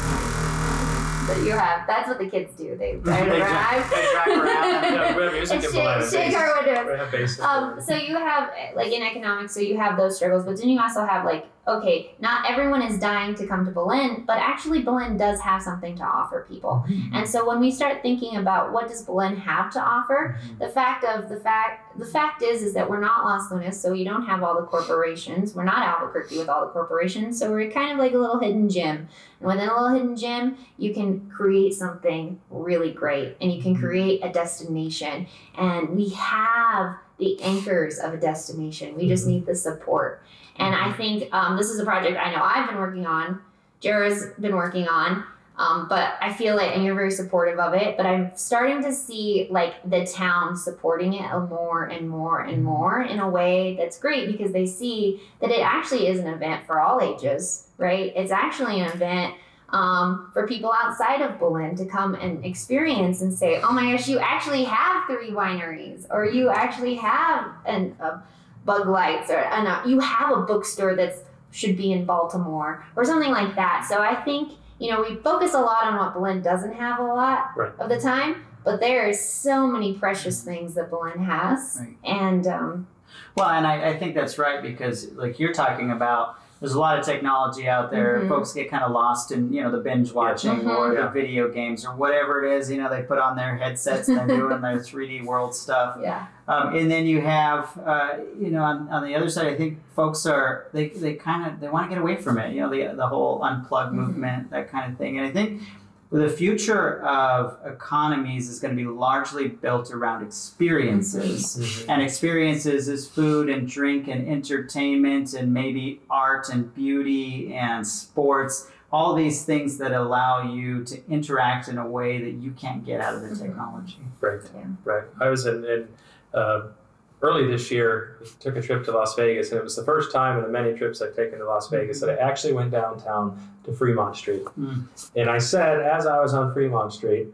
that you have. That's what the kids do. They [LAUGHS] drive around. drive- they drive around and- [LAUGHS] yeah, we have music and in shake, shake our windows. We have bass Um, so you have like in economics, so you have those struggles, but then you also have like, okay, not everyone is dying to come to Belen, but actually Belen does have something to offer people. Mm-hmm. And so when we start thinking about what does Belen have to offer, mm-hmm. the fact of the fact the fact is is that we're not Los Lunas, so we don't have all the corporations. We're not Albuquerque with all the corporations, so we're kind of like a little hidden gem. And within a little hidden gem, you can create something really great, and you can mm-hmm. create a destination. And we have the anchors of a destination. We just need the support. And I think um, this is a project I know I've been working on. Jerah's been working on. Um, but I feel it, and you're very supportive of it. But I'm starting to see like the town supporting it more and more and more in a way that's great because they see that it actually is an event for all ages, right? It's actually an event um, for people outside of Belen to come and experience and say, "Oh my gosh, you actually have three wineries, or you actually have an uh, Bug Lights, or you have a bookstore that's should be in Baltimore, or something like that." So I think you know, we focus a lot on what Belen doesn't have a lot Right. of the time, but there are so many precious things that Belen has. Right. And um, Well, and I, I think that's right because, like you're talking about, there's a lot of technology out there. Mhm. Folks get kind of lost in, you know, the binge watching Mhm. or Yeah. the video games or whatever it is. You know, they put on their headsets and they're doing their [LAUGHS] 3D world stuff. yeah, Um, and then you have, uh, you know, on, on the other side, I think folks are they, they kind of they want to get away from it. You know, the the whole unplug Mhm. movement, that kind of thing. And I think the future of economies is going to be largely built around experiences. Mhm. And experiences is food and drink and entertainment and maybe art and beauty and sports. All these things that allow you to interact in a way that you can't get out of the Mhm. technology. Right. Yeah. Right. I was in, in uh, early this year. Took a trip to Las Vegas, and it was the first time in the many trips I've taken to Las Vegas that I actually went downtown to Fremont Street. Mm. And I said, as I was on Fremont Street,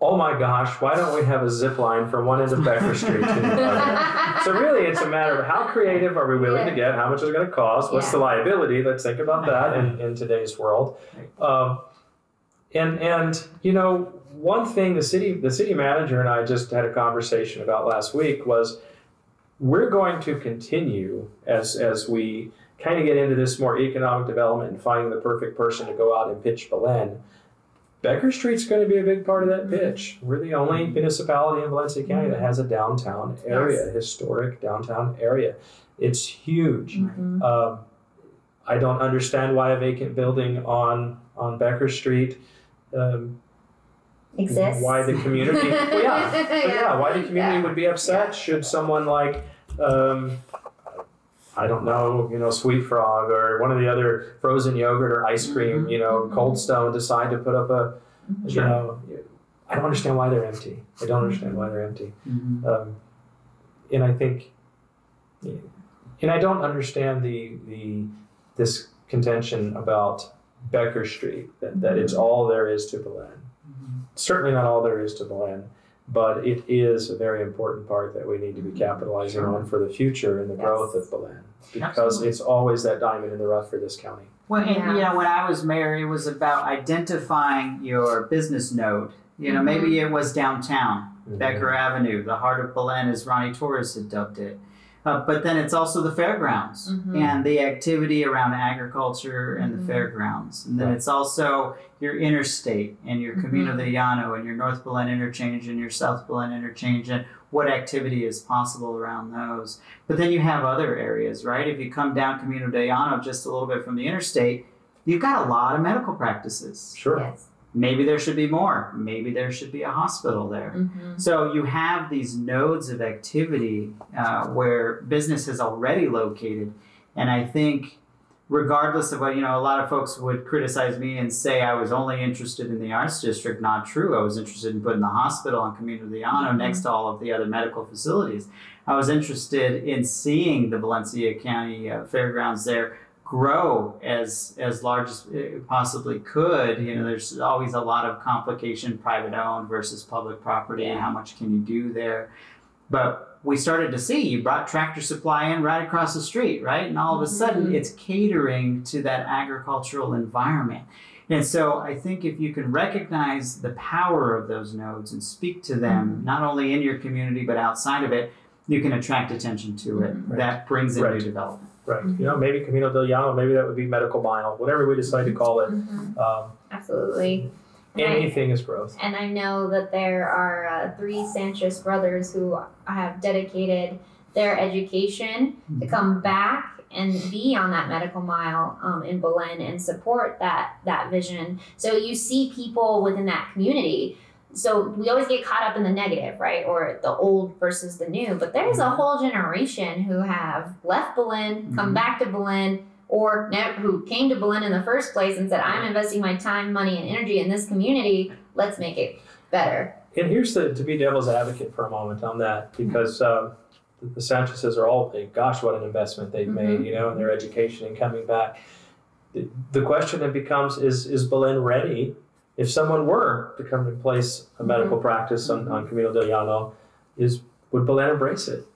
"Oh my gosh, why don't we have a zip line from one end of Becker Street to the other?" So really, it's a matter of how creative are we willing to get? How much is it going to cost? What's Yeah. the liability? Let's think about that in, in today's world. Um, and and you know, one thing the city the city manager and I just had a conversation about last week was we're going to continue as as we kind of get into this more economic development and finding the perfect person to go out and pitch Belen. Becker Street's going to be a big part of that pitch. We're the only municipality in Valencia County that has a downtown area, historic downtown area. It's huge. Mhm. Um, I don't understand why a vacant building on on Becker Street. Um, exists. why the community? well, [LAUGHS] yeah, but yeah, why the community Yeah. would be upset Yeah. should someone like. Um, I don't know, you know, Sweet Frog or one of the other frozen yogurt or ice cream, you know, mhm. Cold Stone decide to put up a, you know, I don't understand why they're empty. I don't understand why they're empty. Mhm. Um, and I think, and I don't understand the the this contention about Becker Street that, that it's all there is to Belen. Certainly not all there is to Belen, but it is a very important part that we need to be mm-hmm. capitalizing Sure. on for the future and the Yes. growth of Belen because Absolutely. it's always that diamond in the rough for this county. Well, and Yeah. you know, when I was mayor, it was about identifying your business node. You know, maybe mm-hmm. it was downtown, mm-hmm. Becker Avenue, the heart of Belen, as Ronnie Torres had dubbed it. Uh, but then it's also the fairgrounds Mhm. and the activity around agriculture and Mhm. the fairgrounds. And then Right. it's also your interstate and your Camino Mhm. de Llano and your North Belen interchange and your South Belen interchange and what activity is possible around those. But then you have other areas, right? If you come down Camino de Llano just a little bit from the interstate, you've got a lot of medical practices. Sure. Yes. Maybe there should be more. Maybe there should be a hospital there. Mm-hmm. So you have these nodes of activity uh, where business is already located, and I think, regardless of what you know, a lot of folks would criticize me and say I was only interested in the arts district. Not true. I was interested in putting the hospital on Camino de Llano Mhm. next to all of the other medical facilities. I was interested in seeing the Valencia County uh, Fairgrounds there grow as as large as it possibly could. You know, there's always a lot of complication, private owned versus public property, and how much can you do there. But we started to see you brought Tractor Supply in right across the street, right? And all of a sudden, Mhm. it's catering to that agricultural environment. And so I think if you can recognize the power of those nodes and speak to them, not only in your community but outside of it, you can attract attention to it. Right. That brings in Right. new development. Right. You know, maybe Camino del Llano, maybe that would be medical mile, whatever we decide to call it. Mhm. Um, Absolutely. And I- anything is growth. And I know that there are uh, three Sanchez brothers who have dedicated their education to come back and be on that medical mile um, in Belen and support that that vision. So you see people within that community. So we always get caught up in the negative, right, or the old versus the new. But there's a whole generation who have left Belen, come Mhm. back to Belen, or who came to Belen in the first place and said, "I'm investing my time, money, and energy in this community. Let's make it better." And here's the to be devil's advocate for a moment on that, because um, the- Sanchez's are all. Gosh, what an investment they've made, you know, in their education and coming back. The, the question then becomes: Is is Belen ready? If someone were to come and place a medical practice on, on Camino del Llano, is would Belen embrace it?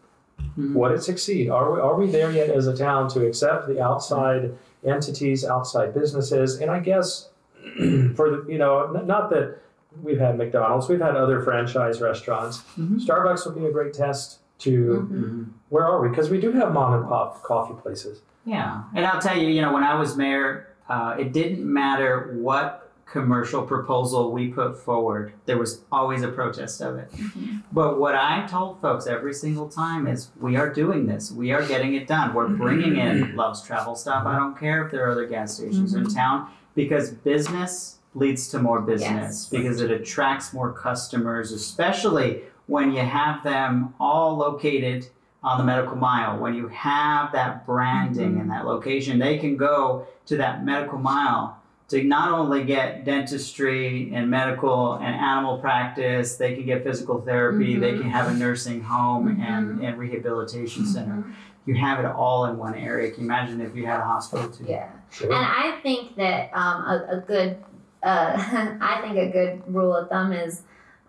Mhm. Would it succeed? Are we, are we there yet as a town to accept the outside entities, outside businesses? And I guess [CLEARS THROAT] for the, you know, not that we've had McDonald's, we've had other franchise restaurants. Mhm. Starbucks would be a great test to Mhm. Mhm. where are we? Because we do have mom and pop coffee places. Yeah, and I'll tell you, you know, when I was mayor, uh, it didn't matter what commercial proposal we put forward, there was always a protest of it. Mhm. But what I told folks every single time is, we are doing this. We are getting it done. We're mm-hmm. bringing in Love's Travel Stop. I don't care if there are other gas stations in mm-hmm. town because business leads to more business Yes. because it attracts more customers, especially when you have them all located on the medical mile. When you have that branding mm-hmm. and that location, they can go to that medical mile to not only get dentistry and medical and animal practice, they can get physical therapy, they Mhm. can have a nursing home and, Mhm. and rehabilitation Mm-hmm. center. You have it all in one area. Can you imagine if you had a hospital too? Yeah. Sure. And I think that um, a, a good, uh, [LAUGHS] I think a good rule of thumb is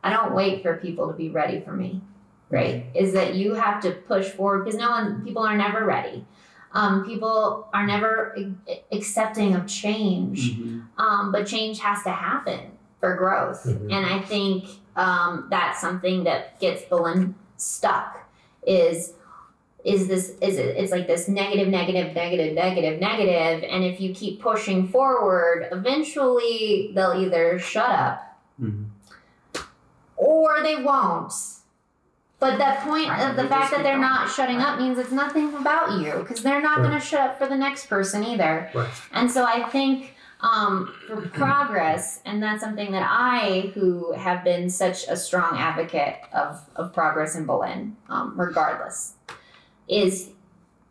I don't wait for people to be ready for me, right? Is that you have to push forward because no one, people are never ready. Um, people are never accepting of change, Mhm. um, but change has to happen for growth. Mhm. And I think um, that's something that gets Belen stuck is is this is it it's like this negative negative negative negative negative and if you keep pushing forward eventually they'll either shut up Mhm. or they won't but the point of the fact that they're not shutting up means it's nothing about you because they're not going to shut up for the next person either Right. and so i think um, for progress and that's something that i who have been such a strong advocate of, of progress in Belen um, regardless is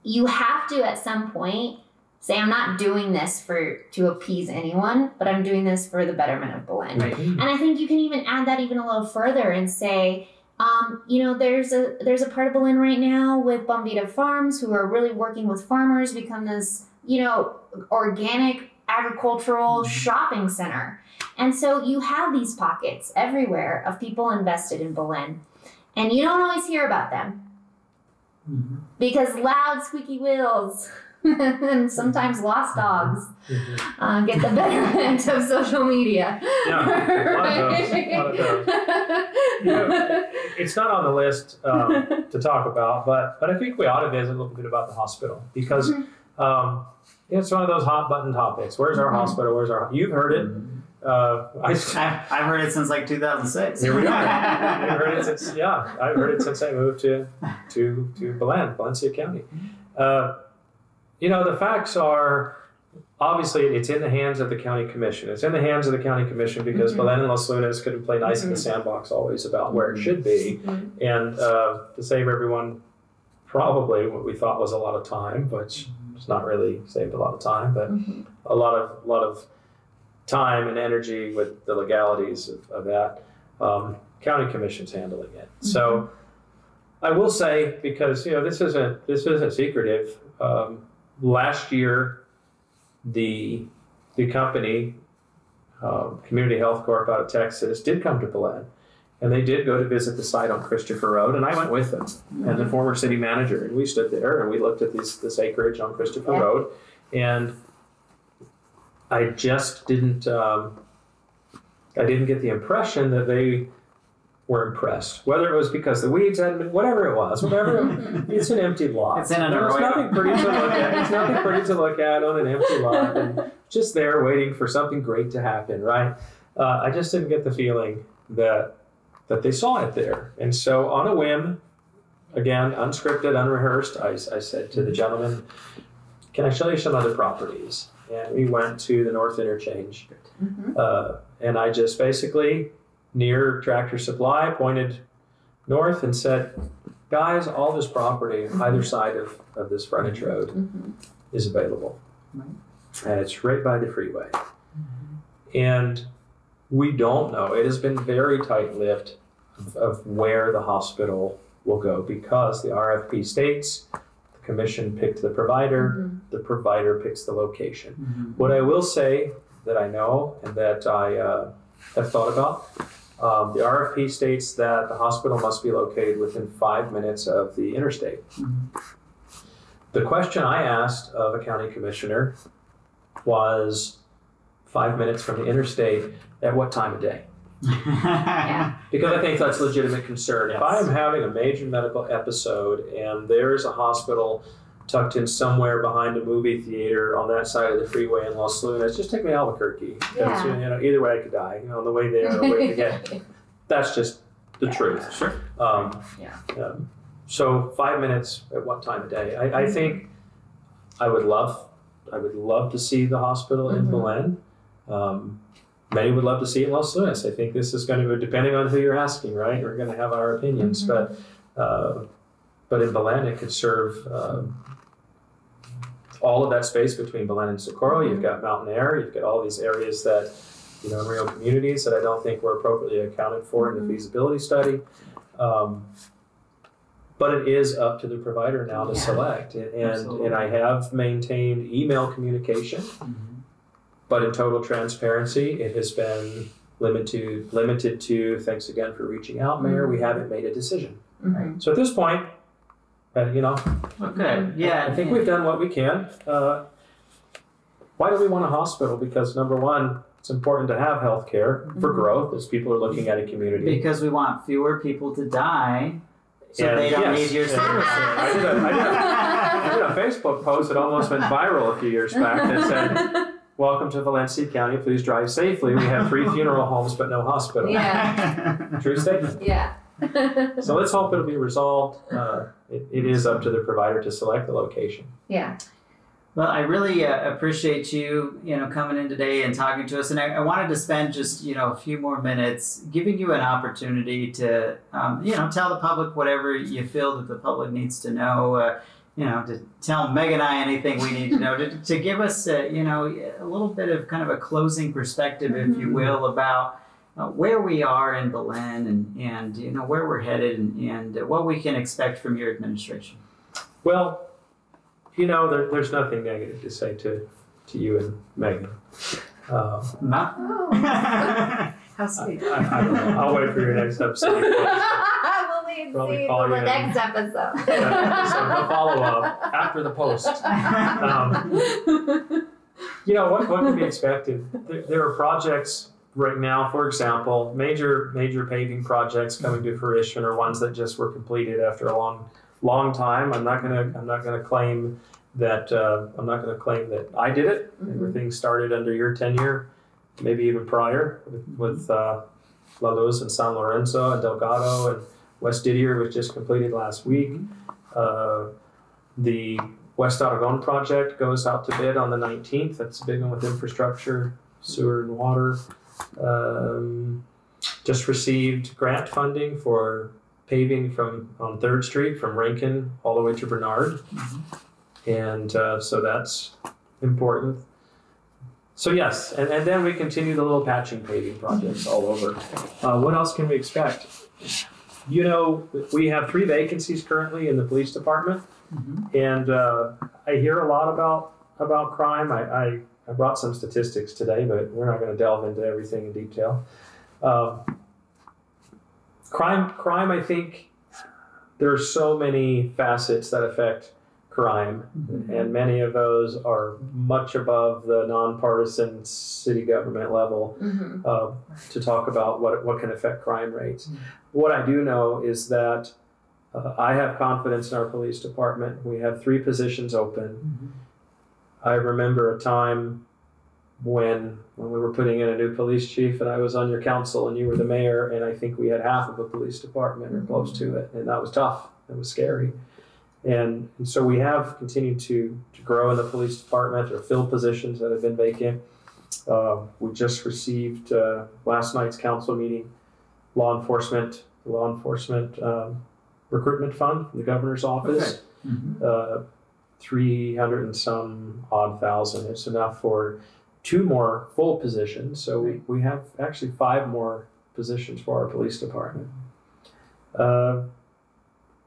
you have to at some point say i'm not doing this for to appease anyone but i'm doing this for the betterment of Belen Right. and I think you can even add that even a little further and say, um, you know, there's a there's a part of Belen right now with Bombita Farms who are really working with farmers, become this, you know, organic agricultural Mhm. shopping center. And so you have these pockets everywhere of people invested in Belen. And you don't always hear about them Mhm. because loud squeaky wheels [LAUGHS] and [LAUGHS] sometimes lost dogs Mhm. uh, get the betterment of social media. Yeah, a lot of those, a lot of those. You know, It's not on the list um, to talk about, but but I think we ought to visit a little bit about the hospital because um, it's one of those hot button topics. Where's our Mhm. hospital? Where's our? You've heard it. Uh, I, I've, I've heard it since like 2006. Here we are. [LAUGHS] I've heard it since yeah, I've heard it since I moved to to to Belen, Valencia County. Uh, you know, the facts are obviously it's in the hands of the county commission. It's in the hands of the county commission because Mhm. Belen and Los Lunas could play nice in the sandbox always about where it should be. Mhm. And uh, to save everyone probably what we thought was a lot of time, which it's not really saved a lot of time, but a lot of a lot of time and energy with the legalities of, of that. Um, county commission's handling it. So I will say because you know this isn't this isn't secretive. Um, last year, the the company, um, Community Health Corp out of Texas, did come to Belen, and they did go to visit the site on Christopher Road, and I went with them and the former city manager, and we stood there and we looked at this this acreage on Christopher Yeah. Road, and I just didn't um, I didn't get the impression that they were impressed. Whether it was because the weeds hadn't been, whatever it was, whatever. [LAUGHS] it's an empty lot. It's in an There's arroyo. nothing pretty to look at. It's nothing pretty to look at on an empty lot, and just there waiting for something great to happen, right? Uh, I just didn't get the feeling that that they saw it there, and so on a whim, again, unscripted, unrehearsed, I, I said to the gentleman, "Can I show you some other properties?" And we went to the North Interchange, Mhm. uh, and I just basically, near Tractor Supply, pointed north and said, Guys, all this property either side of, of this frontage road Mhm. is available. Right. And it's right by the freeway. And we don't know. It has been very tight lipped of, of where the hospital will go because the RFP states the commission picked the provider, Mhm. the provider picks the location. Mhm. What I will say that I know and that I uh, have thought about, um, the RFP states that the hospital must be located within five minutes of the interstate. Mhm. The question I asked of a county commissioner was five minutes from the interstate at what time of day? Yeah. [LAUGHS] Because I think that's a legitimate concern. If I am having a major medical episode and there is a hospital tucked in somewhere behind a movie theater on that side of the freeway in Los Lunas, just take me to Albuquerque. 'Cause, Yeah. You know, either way I could die. You know, on the way there or the way to get. [LAUGHS] That's just the truth. Sure. Um, Yeah. um, so five minutes at what time of day? I, I think I would love, I would love to see the hospital in Mhm. Belen. Um, many would love to see it in Los Lunas. I think this is going to, depending on who you're asking, right? We're going to have our opinions, Mhm. but uh, but in Belen it could serve. Um, all of that space between Belen and Socorro, you've got mountain air, you've got all these areas that, you know, in real communities that I don't think were appropriately accounted for in the feasibility study. Um, but it is up to the provider now to Yeah. select, and and, Absolutely. and I have maintained email communication, Mhm. but in total transparency, it has been limited limited to. Thanks again for reaching out, Mayor. We haven't made a decision. Mhm. So at this point, uh, you know, Okay. Yeah. I think we've done what we can. Uh, why do we want a hospital? Because number one, it's important to have health care for Mhm. growth as people are looking at a community. because we want fewer people to die, so And they don't yes, need your and services. [LAUGHS] I did a, I did a, I did a Facebook post that almost went viral a few years back that said, Welcome to Valencia County, please drive safely. We have free [LAUGHS] funeral homes but no hospital. Yeah. True statement. Yeah. [LAUGHS] So let's hope it'll be resolved. Uh, it, it is up to the provider to select the location. yeah. Well, I really uh, appreciate you, you know, coming in today and talking to us. And I, I wanted to spend just, you know, a few more minutes giving you an opportunity to, um, you know, tell the public whatever you feel that the public needs to know. Uh, you know, to tell Meg and I anything we need to know. To, to give us, uh, you know, a little bit of kind of a closing perspective, if you Mhm. will, about uh, where we are in Belen and, and you know where we're headed and, and what we can expect from your administration. Well, you know, there, there's nothing negative to say to, to you and Megan. Um, No? Oh, [LAUGHS] how I, sweet. I, I don't know. I'll wait for your next episode. [LAUGHS] we'll wait Probably call for the next episode. [LAUGHS] Yeah, so follow up after the post. Um, You know, what, what can be expected? There, there are projects right now, for example, major major paving projects coming to fruition are ones that just were completed after a long long time. I'm not gonna I'm not gonna claim that uh, I'm not gonna claim that I did it. Mhm. Everything started under your tenure, maybe even prior with, with uh, La Luz and San Lorenzo and Delgado and West Didier was just completed last week. Uh, the West Oregon project goes out to bid on the 19th. That's a big one with infrastructure, sewer, and water. Um, just received grant funding for paving from on Third Street from Rankin all the way to Bernard, and uh, so that's important. So yes, and, and then we continue the little patching paving projects all over. Uh, what else can we expect? You know, we have three vacancies currently in the police department, and uh, I hear a lot about about crime. I, I, I brought some statistics today, but we're not going to delve into everything in detail. Um, crime, crime. I think there are so many facets that affect crime, and many of those are much above the nonpartisan city government level Mhm. uh, to talk about what, what can affect crime rates. What I do know is that uh, I have confidence in our police department. We have three positions open. I remember a time when when we were putting in a new police chief and I was on your council and you were the mayor and I think we had half of a police department or close to it and that was tough. It was scary. And, and so we have continued to, to grow in the police department or fill positions that have been vacant. Uh, we just received uh, last night's council meeting law enforcement law enforcement um, recruitment fund from the governor's office. Mhm. Uh, Three hundred and some odd thousand. It's enough for two more full positions. So we, we have actually five more positions for our police department. Uh,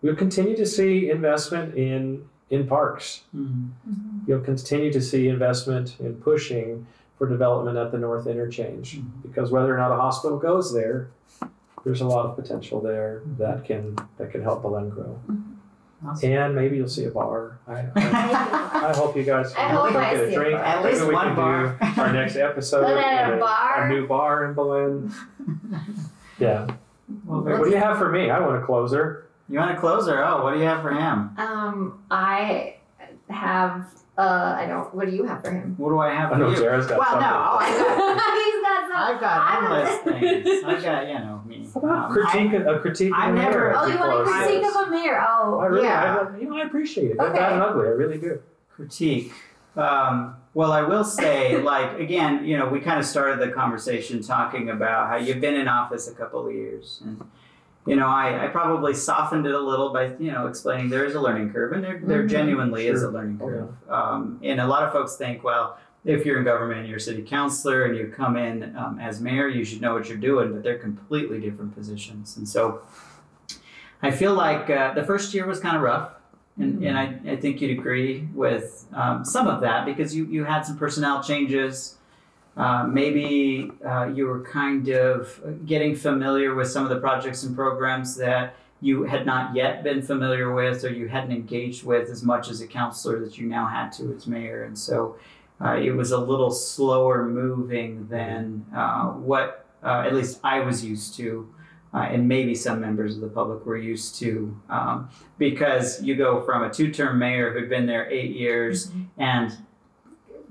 we'll continue to see investment in in parks. Mhm. You'll continue to see investment in pushing for development at the North Interchange Mhm. because whether or not a hospital goes there, there's a lot of potential there that can that can help Belen grow. Awesome. And maybe you'll see a bar. I, I, [LAUGHS] I hope you guys [LAUGHS] I can hope go I get a see a drink. At Maybe least we one can bar. do our next [LAUGHS] episode. But at a in bar? a new bar in Belen. Yeah. Well, What do you have for me? I want a closer. You want a closer? Oh, what do you have for him? Um, I have. Uh, I don't. What do you have for him? What do I have I for know you? Jerah's got well, no, something. oh, I got, He's got some. I've got I endless things. [LAUGHS] I've got, you know, me. How about Um, critique, a critique I of the never- mayor? Oh, you want a Close. critique of a mayor? Oh, I really, Yeah. I, you know, I appreciate it. Good, Okay. bad, and ugly. I really do. critique. Um, well, I will say, [LAUGHS] like, again, you know, we kind of started the conversation talking about how you've been in office a couple of years. And, you know, I, I probably softened it a little by, you know, explaining there is a learning curve, and there, there Mhm. genuinely is a Sure. learning Oh, curve. Um, and a lot of folks think, well, if you're in government, you're a city councilor, and you come in um, as mayor, you should know what you're doing, but they're completely different positions. And so I feel like uh, the first year was kind of rough. And, and I, I think you'd agree with um, some of that because you, you had some personnel changes. Uh, maybe uh, you were kind of getting familiar with some of the projects and programs that you had not yet been familiar with or you hadn't engaged with as much as a councilor that you now had to as mayor. And so uh, it was a little slower moving than uh, what uh, at least I was used to. Uh, and maybe some members of the public were used to, um, because you go from a two-term mayor who'd been there eight years and,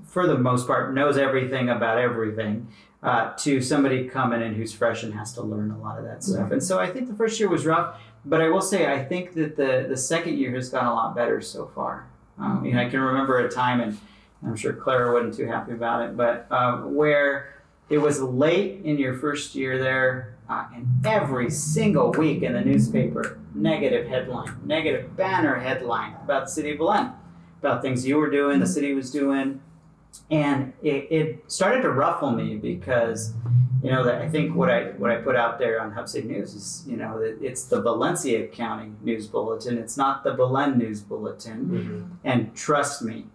for the most part, knows everything about everything, uh, to somebody coming in who's fresh and has to learn a lot of that stuff. And so I think the first year was rough, but I will say I think that the the second year has gone a lot better so far. Um, you know, I can remember a time, and I'm sure Clara wasn't too happy about it, but uh, where it was late in your first year there, uh, and every single week in the newspaper, negative headline, negative banner headline about the city of Belen, about things you were doing, the city was doing, and it, it started to ruffle me because you know that I think what I what I put out there on Hub City News is you know that it's the Valencia County News Bulletin. It's not the Belen News Bulletin. Mm-hmm. And trust me,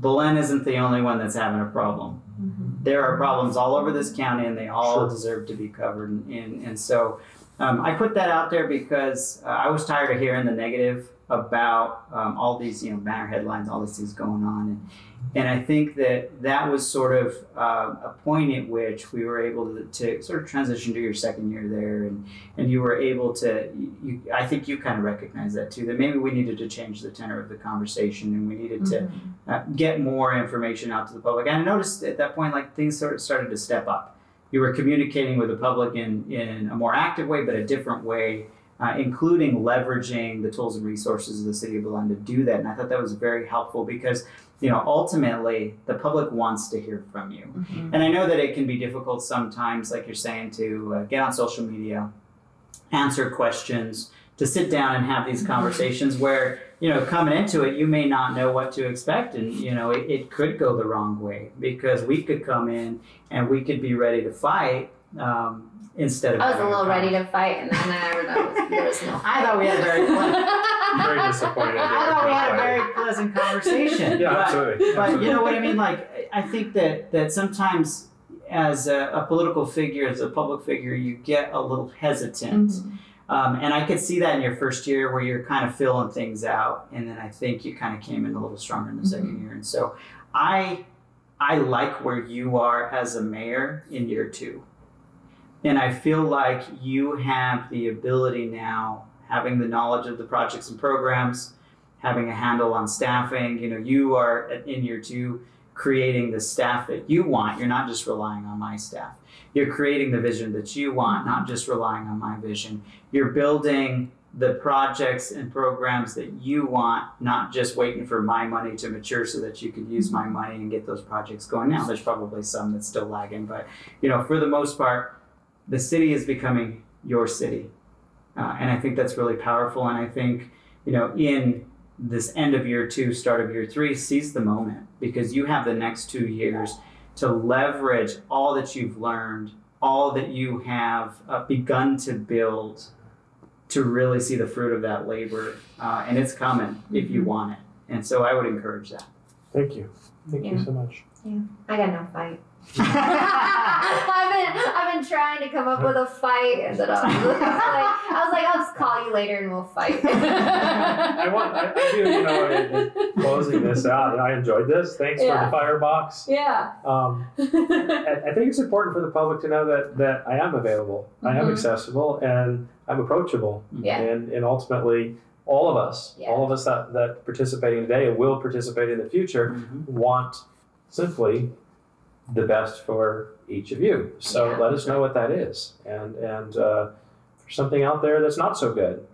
Belen isn't the only one that's having a problem. Mhm. There are problems all over this county, and they all Sure. deserve to be covered. And and, and so um, I put that out there because uh, I was tired of hearing the negative about um, all these you know banner headlines, all these things going on, and and I think that that was sort of uh, a point at which we were able to, to sort of transition to your second year there, and and you were able to. You, I think you kind of recognize that too. That maybe we needed to change the tenor of the conversation, and we needed to Mhm. uh, get more information out to the public. And I noticed at that point, like things sort of started to step up. You were communicating with the public in, in a more active way, but a different way uh, including leveraging the tools and resources of the city of Belen to do that. And I thought that was very helpful because, you know, ultimately the public wants to hear from you. Mhm. And I know that it can be difficult sometimes, like you're saying, to uh, get on social media, answer questions, to sit down and have these [LAUGHS] conversations where, you know, coming into it, you may not know what to expect. And, you know, it, it could go the wrong way because we could come in and we could be ready to fight um, instead of. I was a having little ready to fight, and then I realized there was no. [LAUGHS] I thought we had a very pleasant, [LAUGHS] Very disappointed. I thought we had a very pleasant conversation. Yeah, but- absolutely. but you know what I mean? Like, I think that that sometimes as a, a political figure, as a public figure, you get a little hesitant. Mhm. Um, and I could see that in your first year where you're kind of filling things out, and then I think you kind of came in a little stronger in the 2nd year. And so, I I like where you are as a mayor in year two, and I feel like you have the ability now, having the knowledge of the projects and programs, having a handle on staffing. You know, you are in year two creating the staff that you want. You're not just relying on my staff. You're creating the vision that you want, not just relying on my vision. You're building the projects and programs that you want, not just waiting for my money to mature so that you can use my money and get those projects going. Now, there's probably some that's still lagging, but you know, for the most part, the city is becoming your city, uh, and I think that's really powerful. And I think you know, in this end of year two, start of year three, seize the moment because you have the next two years to leverage all that you've learned, all that you have uh, begun to build to really see the fruit of that labor. Uh, and it's coming if you want it. And so I would encourage that. Thank you. Thank Yeah. you so much. I got no fight. [LAUGHS] [LAUGHS] I've been I've been trying to come up with a fight, and then I was, like, I was like, I'll just call you later and we'll fight. [LAUGHS] I want, I, I do, you know, in, in closing this out, I enjoyed this. Thanks for the firebox. Yeah. Um, I, I think it's important for the public to know that, that I am available, I am Mhm. accessible, and I'm approachable. Yeah. And, and ultimately, all of us, Yeah. all of us that, that participating today and will participate in the future, Mhm. want simply the best for each of you. So Yeah. let us know what that is. And and uh, for something out there that's not so good,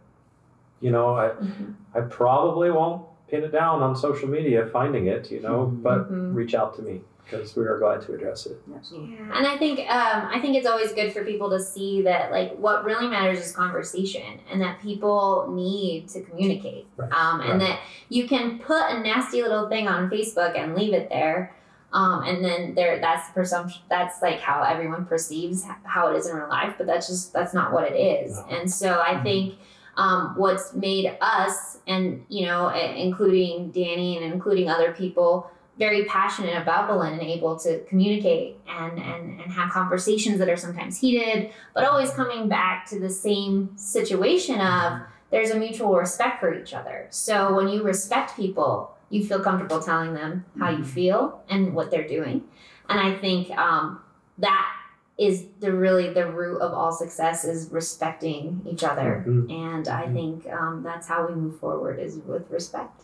you know, I Mhm. I probably won't pin it down on social media finding it, you know, Mhm. but Mhm. reach out to me because we are glad to address it. Absolutely. Yeah, and I think um, I think it's always good for people to see that like what really matters is conversation, and that people need to communicate, Right, um, and right. that you can put a nasty little thing on Facebook and leave it there, um, and then there that's the presumption that's like how everyone perceives how it is in real life, but that's just that's not what it is, No. and so I Mhm. think. Um, what's made us and you know including danny and including other people very passionate about Belen and able to communicate and, and, and have conversations that are sometimes heated, but always coming back to the same situation of there's a mutual respect for each other. So when you respect people, you feel comfortable telling them how you feel and what they're doing. And I think um, that is the really the root of all success is respecting each other. Mhm. And I think um, that's how we move forward is with respect.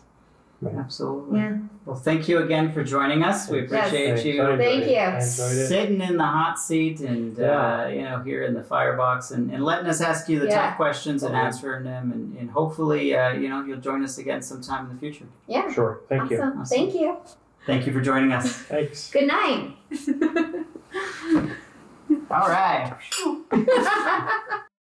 Absolutely. Yeah. Well, thank you again for joining us. We appreciate Thanks. I you Thank you. I enjoyed it. sitting in the hot seat and uh, you know here in the firebox and, and letting us ask you the Yeah. tough questions and answering them and, and hopefully uh, you know you'll join us again sometime in the future. Yeah. Sure. Thank you. awesome. Awesome. Thank you. Thank you for joining us. [LAUGHS] Thanks. Good night. [LAUGHS] All right. [LAUGHS]